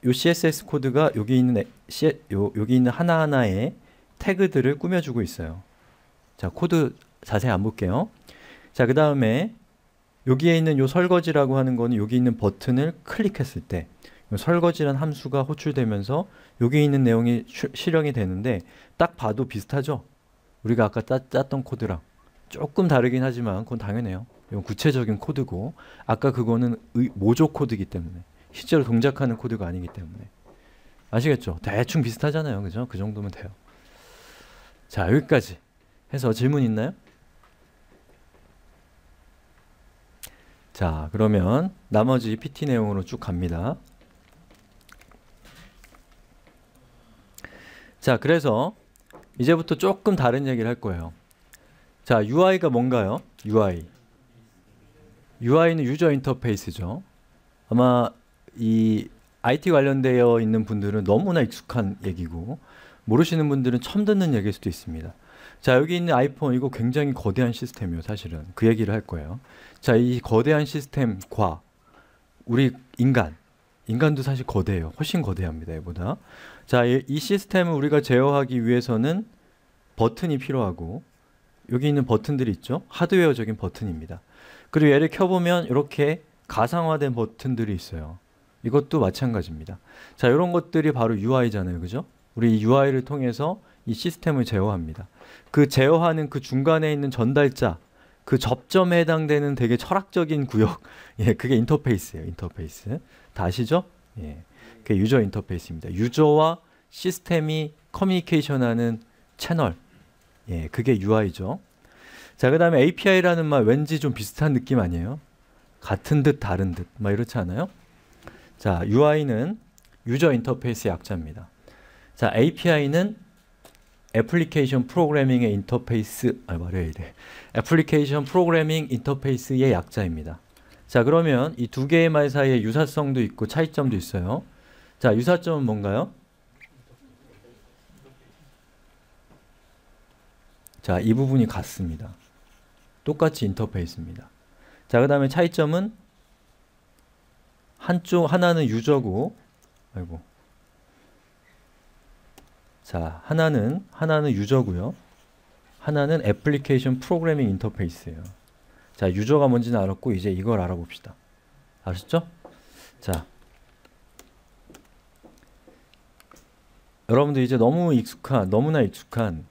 이 CSS 코드가 여기 있는 시, 요, 여기 있는 하나하나의 태그들을 꾸며주고 있어요. 자, 코드 자세히 안 볼게요. 자, 그 다음에 여기에 있는 요 설거지라고 하는 거는 여기 있는 버튼을 클릭했을 때 설거지란 함수가 호출되면서 여기 있는 내용이 실행이 되는데 딱 봐도 비슷하죠? 우리가 아까 짜, 짰던 코드랑 조금 다르긴 하지만 그건 당연해요. 이건 구체적인 코드고 아까 그거는 의, 모조 코드이기 때문에 실제로 동작하는 코드가 아니기 때문에 아시겠죠? 대충 비슷하잖아요. 그죠? 그 정도면 돼요. 자 여기까지 해서 질문 있나요? 자 그러면 나머지 PT 내용으로 쭉 갑니다. 자 그래서 이제부터 조금 다른 얘기를 할 거예요. 자 UI가 뭔가요? UI UI는 유저 인터페이스죠. 아마 이 IT 관련되어 있는 분들은 너무나 익숙한 얘기고 모르시는 분들은 처음 듣는 얘기일 수도 있습니다. 자 여기 있는 아이폰 이거 굉장히 거대한 시스템이에요 사실은. 그 얘기를 할 거예요. 자 이 거대한 시스템과 우리 인간 인간도 사실 거대해요. 훨씬 거대합니다 얘보다. 자이 이 시스템을 우리가 제어하기 위해서는 버튼이 필요하고 여기 있는 버튼들이 있죠? 하드웨어적인 버튼입니다. 그리고 얘를 켜보면 이렇게 가상화된 버튼들이 있어요 이것도 마찬가지입니다 자 이런 것들이 바로 UI잖아요 그죠 우리 이 UI를 통해서 이 시스템을 제어합니다. 그 제어하는 그 중간에 있는 전달자, 그 접점에 해당되는 되게 철학적인 구역, 예, 그게 인터페이스예요. 인터페이스. 다 아시죠? 예, 그게 유저 인터페이스입니다. 유저와 시스템이 커뮤니케이션하는 채널, 예, 그게 UI죠. 자, 그 다음에 API라는 말 왠지 좀 비슷한 느낌 아니에요? 같은 듯 다른 듯, 막 이렇지 않아요? 자, UI는 user interface 약자입니다. 자, API는 application programming의 interface 아 말해야 이래 application programming interface의 약자입니다 자 그러면 이 두 개의 말 사이에 유사성도 있고 차이점도 있어요 자 유사점은 뭔가요? 자, 이 부분이 같습니다. 똑같이 인터페이스입니다. 자, 그 다음에 차이점은 한쪽 하나는 유저고 아이고. 자 하나는 하나는 유저고요. 하나는 애플리케이션 프로그래밍 인터페이스예요. 자 유저가 뭔지는 알았고 이제 이걸 알아봅시다. 아셨죠? 자. 여러분들 이제 너무 익숙한 너무나 익숙한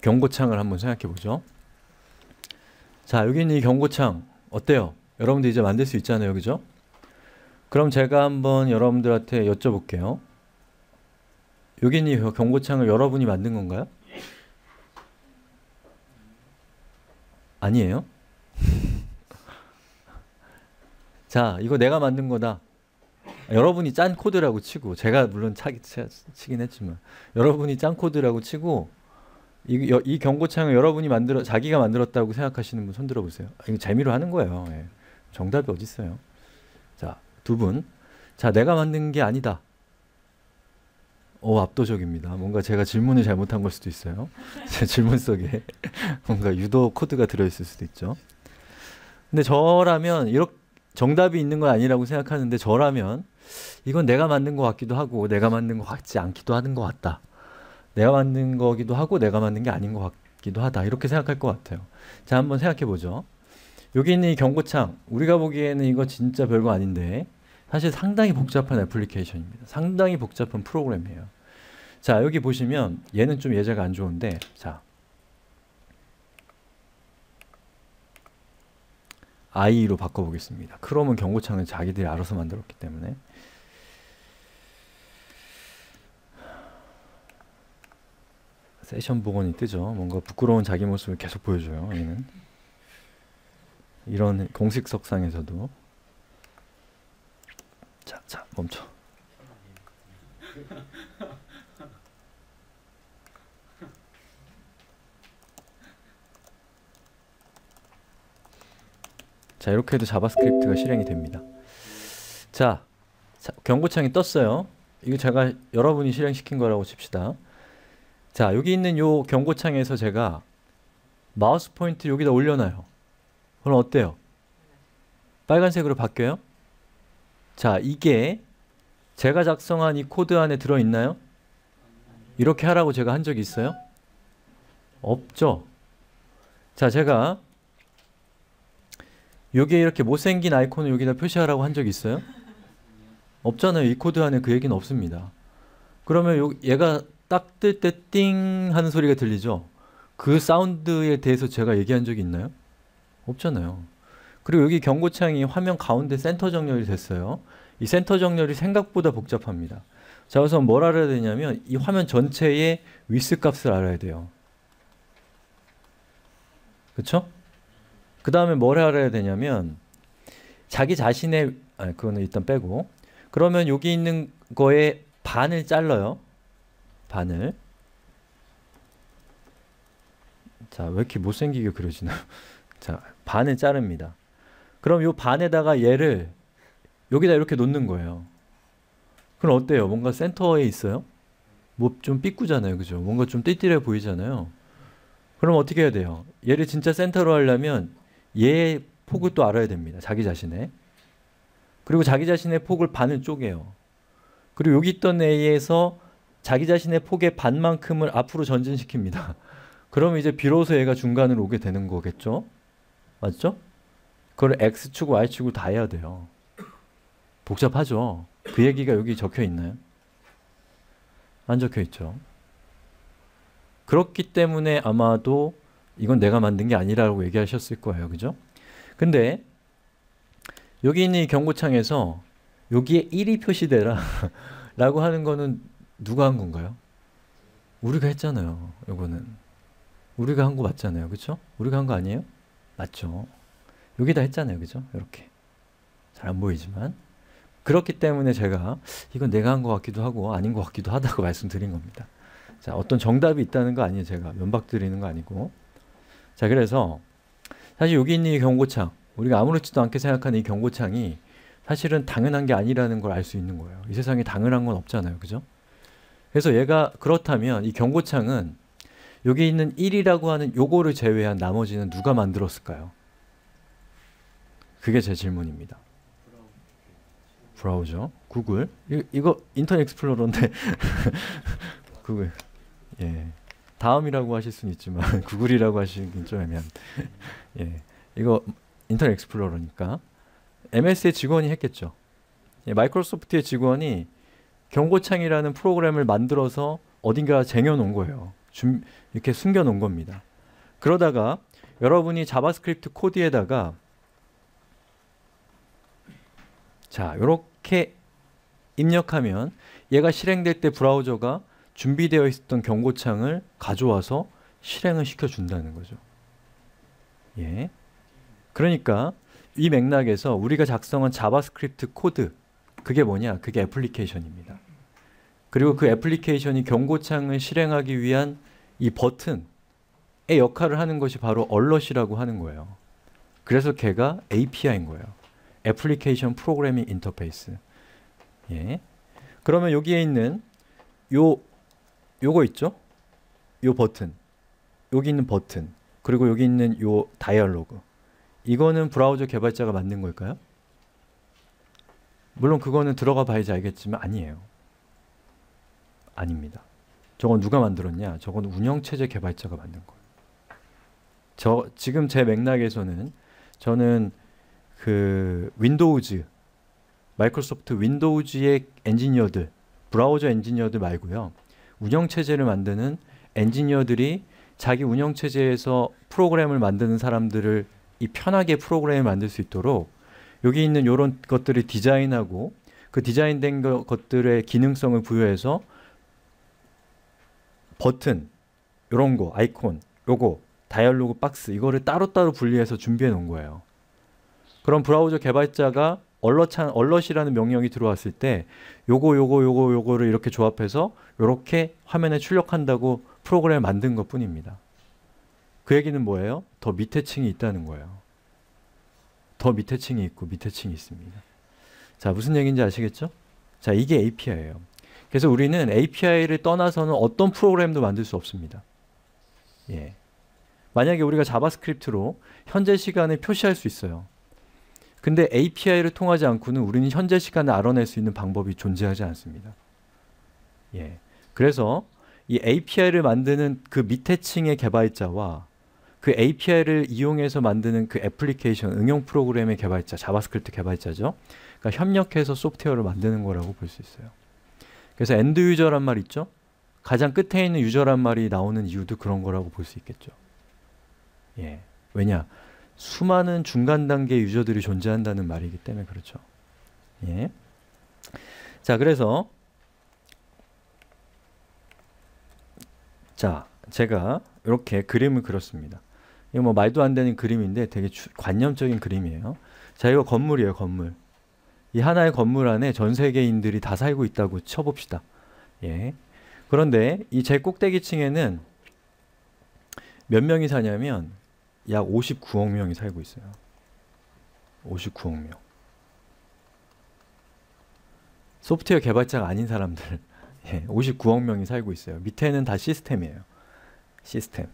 경고창을 한번 생각해 보죠. 자, 여기 있는 이 경고창 어때요? 여러분들 이제 만들 수 있잖아요. 그죠? 그럼 제가 한번 여러분들한테 여쭤볼게요. 여기 있는 이 경고창을 여러분이 만든 건가요? 아니에요? 자, 이거 내가 만든 거다. 여러분이 짠 코드라고 치고 제가 물론 차기, 치긴 했지만 여러분이 짠 코드라고 치고 이, 여, 이 경고창을 여러분이 만들어 자기가 만들었다고 생각하시는 분 손들어 보세요. 아, 이거 재미로 하는 거예요. 예. 정답이 어디 있어요? 자, 두 분. 자, 내가 만든 게 아니다. 오, 압도적입니다. 뭔가 제가 질문을 잘못한 걸 수도 있어요. 제 질문 속에 뭔가 유도 코드가 들어있을 수도 있죠. 근데 저라면 이렇게 정답이 있는 건 아니라고 생각하는데 저라면 이건 내가 만든 것 같기도 하고 내가 만든 것 같지 않기도 하는 것 같다. 내가 만든 거기도 하고 내가 만든 게 아닌 것 같기도 하다. 이렇게 생각할 것 같아요. 자, 한번 생각해 보죠. 여기 있는 이 경고창, 우리가 보기에는 이거 진짜 별거 아닌데 사실 상당히 복잡한 애플리케이션입니다. 상당히 복잡한 프로그램이에요. 자, 여기 보시면 얘는 좀 예제가 안 좋은데 자, i로 바꿔보겠습니다. 크롬은 경고창을 자기들이 알아서 만들었기 때문에 세션 복원이 뜨죠. 뭔가 부끄러운 자기 모습을 계속 보여줘요. 얘는 이런 공식 석상에서도 자, 자 멈춰. 자 이렇게 해도 JavaScript가 실행이 됩니다. 자, 자 경고창이 떴어요. 이거 제가 여러분이 실행시킨 거라고 칩시다. 자 여기 있는 요 경고창에서 제가 마우스 포인트 여기다 올려놔요. 그럼 어때요? 빨간색으로 바뀌어요? 자 이게 제가 작성한 이 코드 안에 들어있나요? 이렇게 하라고 제가 한 적이 있어요? 없죠? 자 제가 여기에 이렇게 못생긴 아이콘을 여기다 표시하라고 한 적이 있어요? 없잖아요. 이 코드 안에 그 얘기는 없습니다. 그러면 요, 얘가 딱뜰때띵 하는 소리가 들리죠? 그 사운드에 대해서 제가 얘기한 적이 있나요? 없잖아요. 그리고 여기 경고창이 화면 가운데 센터 정렬이 됐어요. 이 센터 정렬이 생각보다 복잡합니다. 자, 우선 뭘 알아야 되냐면 이 화면 전체의 위스 값을 알아야 돼요. 그쵸? 그 다음에 뭘 알아야 되냐면 자기 자신의 아 그거는 일단 빼고 그러면 여기 있는 거에 반을 잘라요. 반을 자, 왜 이렇게 못생기게 그려지나요? 자, 반을 자릅니다. 그럼 요 반에다가 얘를 여기다 이렇게 놓는 거예요. 그럼 어때요? 뭔가 센터에 있어요? 뭐 좀 삐꾸잖아요. 그죠? 뭔가 좀 띠띠해 보이잖아요. 그럼 어떻게 해야 돼요? 얘를 진짜 센터로 하려면 얘의 폭을 또 알아야 됩니다. 자기 자신의. 그리고 자기 자신의 폭을 반을 쪼개요. 그리고 여기 있던 A에서 자기 자신의 폭의 반만큼을 앞으로 전진시킵니다. 그러면 이제 비로소 얘가 중간으로 오게 되는 거겠죠? 맞죠? 그걸 X축, Y축을 다 해야 돼요. 복잡하죠? 그 얘기가 여기 적혀 있나요? 안 적혀 있죠. 그렇기 때문에 아마도 이건 내가 만든 게 아니라고 얘기하셨을 거예요. 그죠? 근데 여기 있는 이 경고창에서 여기에 1이 표시되라 라고 하는 거는 누가 한 건가요? 우리가 했잖아요. 이거는. 우리가 한 거 맞잖아요. 그쵸? 우리가 한 거 아니에요? 맞죠. 여기다 했잖아요. 그죠? 이렇게. 잘 안 보이지만. 그렇기 때문에 제가 이건 내가 한거 같기도 하고 아닌 것 같기도 하다고 말씀드린 겁니다. 자, 어떤 정답이 있다는 거 아니에요. 제가 면박 드리는 거 아니고. 자, 그래서 사실 여기 있는 이 경고창, 우리가 아무렇지도 않게 생각하는 이 경고창이 사실은 당연한 게 아니라는 걸 알 수 있는 거예요. 이 세상에 당연한 건 없잖아요. 그죠? 그래서 얘가 그렇다면 이 경고창은 여기 있는 1이라고 하는 요거를 제외한 나머지는 누가 만들었을까요? 그게 제 질문입니다. 브라우저, 구글. 이, 이거 Internet Explorer인데 구글. 예. 다음이라고 하실 수는 있지만 구글이라고 하시긴 좀 애매한. 예. 이거 Internet Explorer니까 MS의 직원이 했겠죠. 예, 마이크로소프트의 직원이 경고창이라는 프로그램을 만들어서 어딘가 쟁여 놓은 거예요. 준, 이렇게 숨겨 놓은 겁니다. 그러다가 여러분이 JavaScript 코드에다가 자, 이렇게 입력하면 얘가 실행될 때 브라우저가 준비되어 있었던 경고창을 가져와서 실행을 시켜준다는 거죠. 예. 그러니까 이 맥락에서 우리가 작성한 JavaScript 코드 그게 뭐냐? 그게 애플리케이션입니다. 그리고 그 애플리케이션이 경고창을 실행하기 위한 이 버튼의 역할을 하는 것이 바로 얼럿이라고 하는 거예요. 그래서 걔가 API인 거예요. 애플리케이션 프로그래밍 인터페이스. 예. 그러면 여기에 있는 요 요거 있죠? 요 버튼. 여기 있는 버튼. 그리고 여기 있는 요 다이얼로그. 이거는 브라우저 개발자가 만든 걸까요? 물론 그거는 들어가 봐야지 알겠지만 아니에요. 아닙니다. 저건 누가 만들었냐? 저건 운영체제 개발자가 만든 거예요. 저 지금 제 맥락에서는 저는 그 Windows 마이크로소프트 Windows의 엔지니어들 브라우저 엔지니어들 말고요. 운영체제를 만드는 엔지니어들이 자기 운영체제에서 프로그램을 만드는 사람들을 이 편하게 프로그램을 만들 수 있도록 여기 있는 이런 것들을 디자인하고 그 디자인된 거, 것들의 기능성을 부여해서 버튼 이런 거 아이콘 요거 다이얼로그 박스 이거를 따로따로 분리해서 준비해 놓은 거예요. 그럼 브라우저 개발자가 얼럿찬 얼럿이라는 명령이 들어왔을 때 요거 요거 요거 요거를 이렇게 조합해서 이렇게 화면에 출력한다고 프로그램을 만든 것 뿐입니다. 그 얘기는 뭐예요? 더 밑에 층이 있다는 거예요. 더 밑에 층이 있고 밑에 층이 있습니다. 자, 무슨 얘기인지 아시겠죠? 자, 이게 API예요. 그래서 우리는 API를 떠나서는 어떤 프로그램도 만들 수 없습니다. 예. 만약에 우리가 JavaScript로 현재 시간을 표시할 수 있어요. 근데 API를 통하지 않고는 우리는 현재 시간을 알아낼 수 있는 방법이 존재하지 않습니다. 예. 그래서 이 API를 만드는 그 밑에 층의 개발자와 그 API를 이용해서 만드는 그 애플리케이션 응용 프로그램의 개발자, JavaScript 개발자죠. 그러니까 협력해서 소프트웨어를 만드는 거라고 볼 수 있어요. 그래서 end user란 말 있죠? 가장 끝에 있는 유저란 말이 나오는 이유도 그런 거라고 볼 수 있겠죠. 예. 왜냐? 수많은 중간 단계 유저들이 존재한다는 말이기 때문에 그렇죠. 예. 자, 그래서 자, 제가 이렇게 그림을 그렸습니다. 이거 뭐 말도 안 되는 그림인데 되게 주, 관념적인 그림이에요. 자, 이거 건물이에요, 건물. 이 하나의 건물 안에 전 세계인들이 다 살고 있다고 쳐봅시다. 예. 그런데 이 제 꼭대기층에는 몇 명이 사냐면 약 59억 명이 살고 있어요. 59억 명. 소프트웨어 개발자가 아닌 사람들 예, 59억 명이 살고 있어요. 밑에는 다 시스템이에요. 시스템.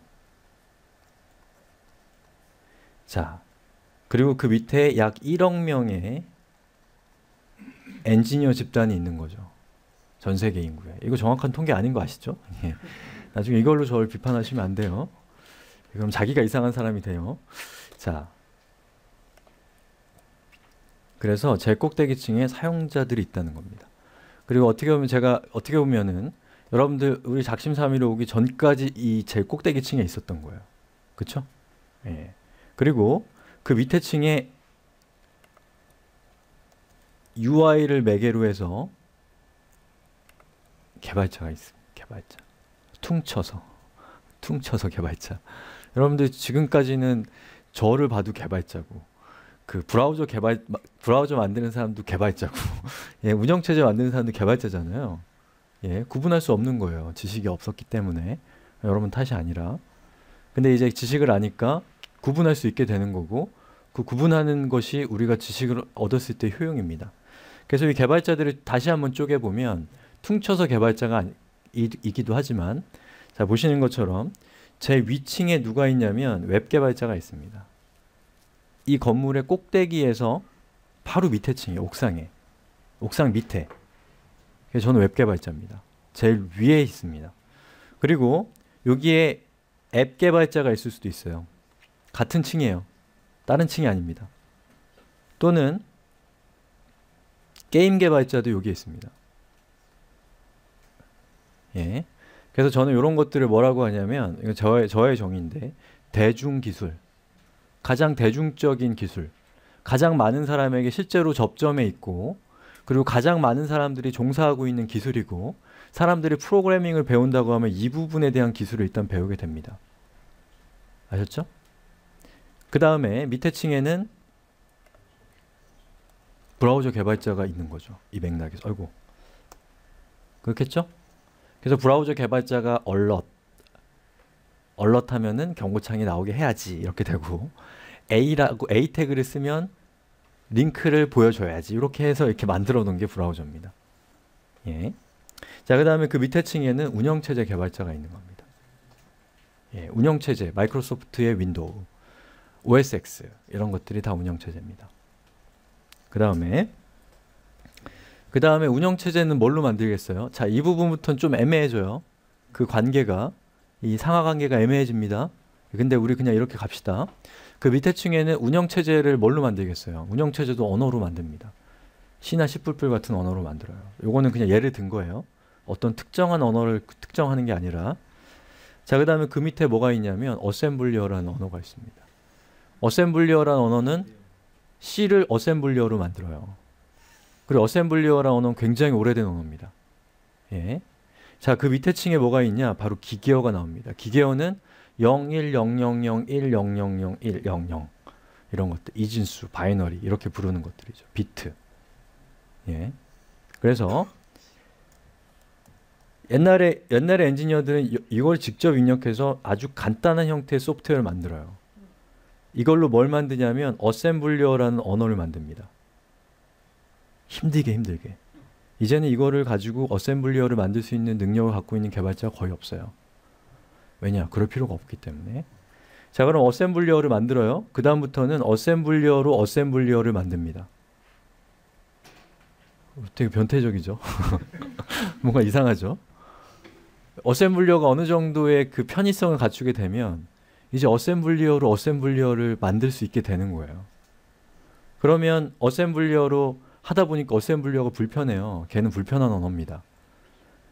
자, 그리고 그 밑에 약 1억 명의 엔지니어 집단이 있는 거죠. 전 세계 인구에. 이거 정확한 통계 아닌 거 아시죠? 예. 나중에 이걸로 저를 비판하시면 안 돼요. 그럼 자기가 이상한 사람이 돼요. 자, 그래서 제 꼭대기층에 사용자들이 있다는 겁니다. 그리고 어떻게 보면 제가 어떻게 보면은 여러분들 우리 작심삼일로 오기 전까지 이 제일 꼭대기층에 있었던 거예요. 그렇죠? 예. 그리고 그 밑에 층에 UI를 매개로 해서 개발자가 있습니다. 개발자. 퉁쳐서 퉁쳐서 개발자. 여러분들 지금까지는 저를 봐도 개발자고 그 브라우저 개발 브라우저 만드는 사람도 개발자고 예, 운영 체제 만드는 사람도 개발자잖아요. 예, 구분할 수 없는 거예요. 지식이 없었기 때문에 여러분 탓이 아니라. 근데 이제 지식을 아니까 구분할 수 있게 되는 거고 그 구분하는 것이 우리가 지식을 얻었을 때 효용입니다. 그래서 이 개발자들을 다시 한번 쪼개 보면 퉁쳐서 개발자가 이기도 하지만 자 보시는 것처럼 제 위층에 누가 있냐면 웹 개발자가 있습니다. 이 건물의 꼭대기에서 바로 밑에 층에 옥상에 옥상 밑에 그래서 저는 웹 개발자입니다. 제일 위에 있습니다. 그리고 여기에 앱 개발자가 있을 수도 있어요. 같은 층이에요. 다른 층이 아닙니다. 또는 게임 개발자도 여기 있습니다. 예. 그래서 저는 이런 것들을 뭐라고 하냐면 이거 저의 저의 정의인데 대중 기술, 가장 대중적인 기술, 가장 많은 사람에게 실제로 접점에 있고 그리고 가장 많은 사람들이 종사하고 있는 기술이고 사람들이 프로그래밍을 배운다고 하면 이 부분에 대한 기술을 일단 배우게 됩니다. 아셨죠? 그 다음에 밑에 층에는 브라우저 개발자가 있는 거죠. 이 맥락에서. 아이고. 그렇겠죠? 그래서 브라우저 개발자가 alert alert 하면은 경고창이 나오게 해야지 이렇게 되고 A라고 A 태그를 쓰면 링크를 보여줘야지 이렇게 해서 이렇게 만들어 놓은 게 브라우저입니다. 예. 자, 그 다음에 그 밑에 층에는 운영체제 개발자가 있는 겁니다. 예, 운영체제, 마이크로소프트의 윈도우, OSX 이런 것들이 다 운영체제입니다. 그 다음에 그 다음에 운영체제는 뭘로 만들겠어요? 자, 이 부분부터는 좀 애매해져요. 그 관계가 이 상하 관계가 애매해집니다. 근데 우리 그냥 이렇게 갑시다. 그 밑에 층에는 운영체제를 뭘로 만들겠어요? 운영체제도 언어로 만듭니다. C나 C++ 같은 언어로 만들어요. 요거는 그냥 예를 든 거예요. 어떤 특정한 언어를 특정하는 게 아니라 자, 그 다음에 그 밑에 뭐가 있냐면 어셈블리어라는 언어가 있습니다. 어셈블리어라는 언어는 C를 어셈블리어로 만들어요. 그리고 어셈블리어라는 언어는 굉장히 오래된 언어입니다. 예. 자, 그 밑에 층에 뭐가 있냐? 바로 기계어가 나옵니다. 기계어는 010001000100 이런 것들, 이진수, binary 이렇게 부르는 것들이죠. 비트. 예. 그래서 옛날에 옛날에 엔지니어들은 이- 이걸 직접 입력해서 아주 간단한 형태의 소프트웨어를 만들어요. 이걸로 뭘 만드냐면 어셈블리어라는 언어를 만듭니다. 힘들게 힘들게. 이제는 이거를 가지고 어셈블리어를 만들 수 있는 능력을 갖고 있는 개발자가 거의 없어요. 왜냐? 그럴 필요가 없기 때문에. 자, 그럼 어셈블리어를 만들어요. 그 다음부터는 어셈블리어로 어셈블리어를 만듭니다. 되게 변태적이죠. 뭔가 이상하죠. 어셈블리어가 어느 정도의 그 편의성을 갖추게 되면 이제 어셈블리어로 어셈블리어를 만들 수 있게 되는 거예요. 그러면 어셈블리어로 하다 보니까 어셈블리어가 불편해요. 걔는 불편한 언어입니다.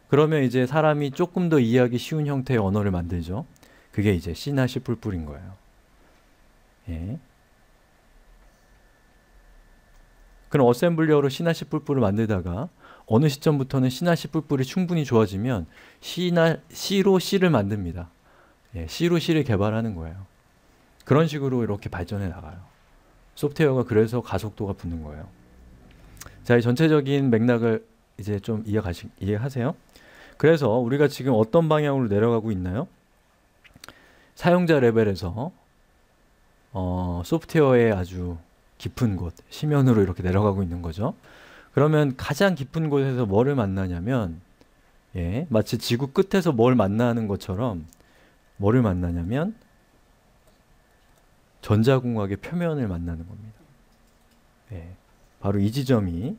그러면 이제 사람이 조금 더 이해하기 쉬운 형태의 언어를 만들죠. 그게 이제 C나 C++인 거예요. 예. 그럼 어셈블리어로 C나 C++를 만들다가 어느 시점부터는 C나 C++이 충분히 좋아지면 C나 C로 C를 만듭니다. 예, C로 C를 개발하는 거예요. 그런 식으로 이렇게 발전해 나가요. 소프트웨어가 그래서 가속도가 붙는 거예요. 자, 이 전체적인 맥락을 이제 좀 이해가시, 이해하세요? 그래서 우리가 지금 어떤 방향으로 내려가고 있나요? 사용자 레벨에서 어, 소프트웨어의 아주 깊은 곳, 심연으로 이렇게 내려가고 있는 거죠. 그러면 가장 깊은 곳에서 뭐를 만나냐면 예, 마치 지구 끝에서 뭘 만나는 것처럼 뭐를 만나냐면 전자공학의 표면을 만나는 겁니다. 예, 바로 이 지점이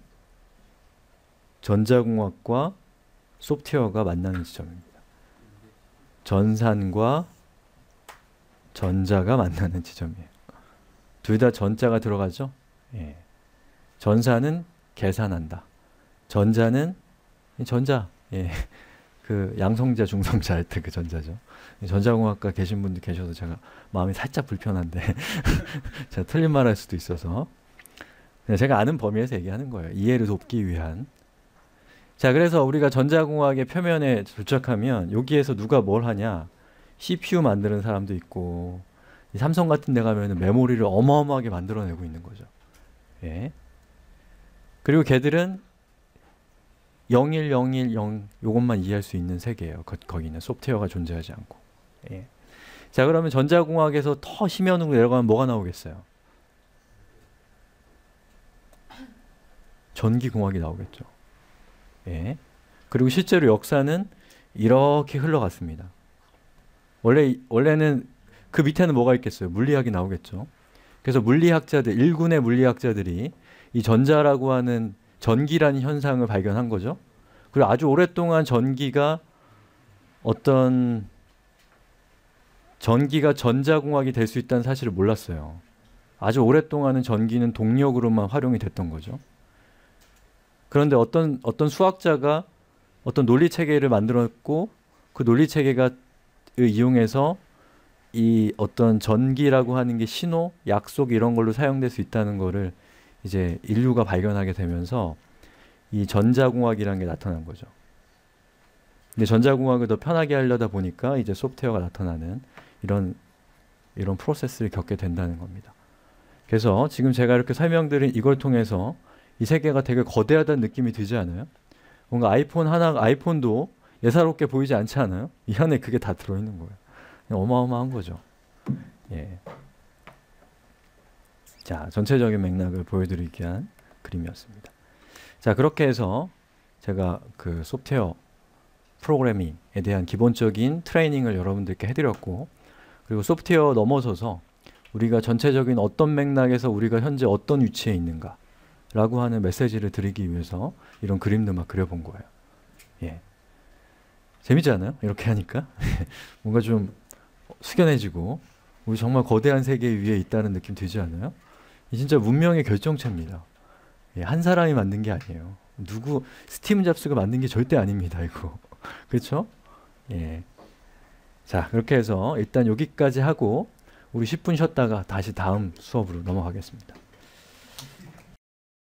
전자공학과 소프트웨어가 만나는 지점입니다. 전산과 전자가 만나는 지점이에요. 둘 다 전자가 들어가죠? 예. 전사는 계산한다. 전자는 전자. 예. 그 양성자, 중성자 할 때 그 전자죠. 전자공학과 계신 분들 계셔서 제가 마음이 살짝 불편한데 제가 틀린 말 할 수도 있어서 그냥 제가 아는 범위에서 얘기하는 거예요. 이해를 돕기 위한. 자, 그래서 우리가 전자공학의 표면에 도착하면 여기에서 누가 뭘 하냐? CPU 만드는 사람도 있고 이 삼성 같은 데 가면은 메모리를 어마어마하게 만들어내고 있는 거죠. 예. 그리고 걔들은 01010 요것만 이해할 수 있는 세계예요. 거, 거기는 소프트웨어가 존재하지 않고. 예. 자 그러면 전자공학에서 더 심연으로 내려가면 뭐가 나오겠어요? 전기공학이 나오겠죠. 예. 그리고 실제로 역사는 이렇게 흘러갔습니다. 원래 원래는 그 밑에는 뭐가 있겠어요? 물리학이 나오겠죠. 그래서 물리학자들 일군의 물리학자들이 이 전자라고 하는 전기라는 현상을 발견한 거죠. 그리고 아주 오랫동안 전기가 어떤 전기가 전자공학이 될 수 있다는 사실을 몰랐어요. 아주 오랫동안은 전기는 동력으로만 활용이 됐던 거죠. 그런데 어떤 어떤 수학자가 어떤 논리 체계를 만들었고 그 논리 체계가 이용해서 이 어떤 전기라고 하는 게 신호, 약속 이런 걸로 사용될 수 있다는 거를 이제 인류가 발견하게 되면서 이 전자공학이라는 게 나타난 거죠. 근데 전자공학을 더 편하게 하려다 보니까 이제 소프트웨어가 나타나는 이런 이런 프로세스를 겪게 된다는 겁니다. 그래서 지금 제가 이렇게 설명드린 이걸 통해서 이 세계가 되게 거대하다는 느낌이 들지 않아요? 뭔가 아이폰 하나 아이폰도 예사롭게 보이지 않지 않아요? 이 안에 그게 다 들어있는 거예요. 어마어마한 거죠. 예. 자, 전체적인 맥락을 보여드리기 위한 그림이었습니다. 자, 그렇게 해서 제가 그 소프트웨어 프로그래밍에 대한 기본적인 트레이닝을 여러분들께 해드렸고, 그리고 소프트웨어 넘어서서 우리가 전체적인 어떤 맥락에서 우리가 현재 어떤 위치에 있는가 라고 하는 메시지를 드리기 위해서 이런 그림도 막 그려본 거예요. 예. 재밌지 않아요? 이렇게 하니까 뭔가 좀 숙연해지고 우리 정말 거대한 세계 위에 있다는 느낌 들지 않아요? 이 진짜 문명의 결정체입니다. 예, 한 사람이 만든 게 아니에요. 누구 스티브 잡스가 만든 게 절대 아닙니다. 이거 그렇죠? 예. 자 그렇게 해서 일단 여기까지 하고 우리 10분 쉬었다가 다시 다음 수업으로 넘어가겠습니다.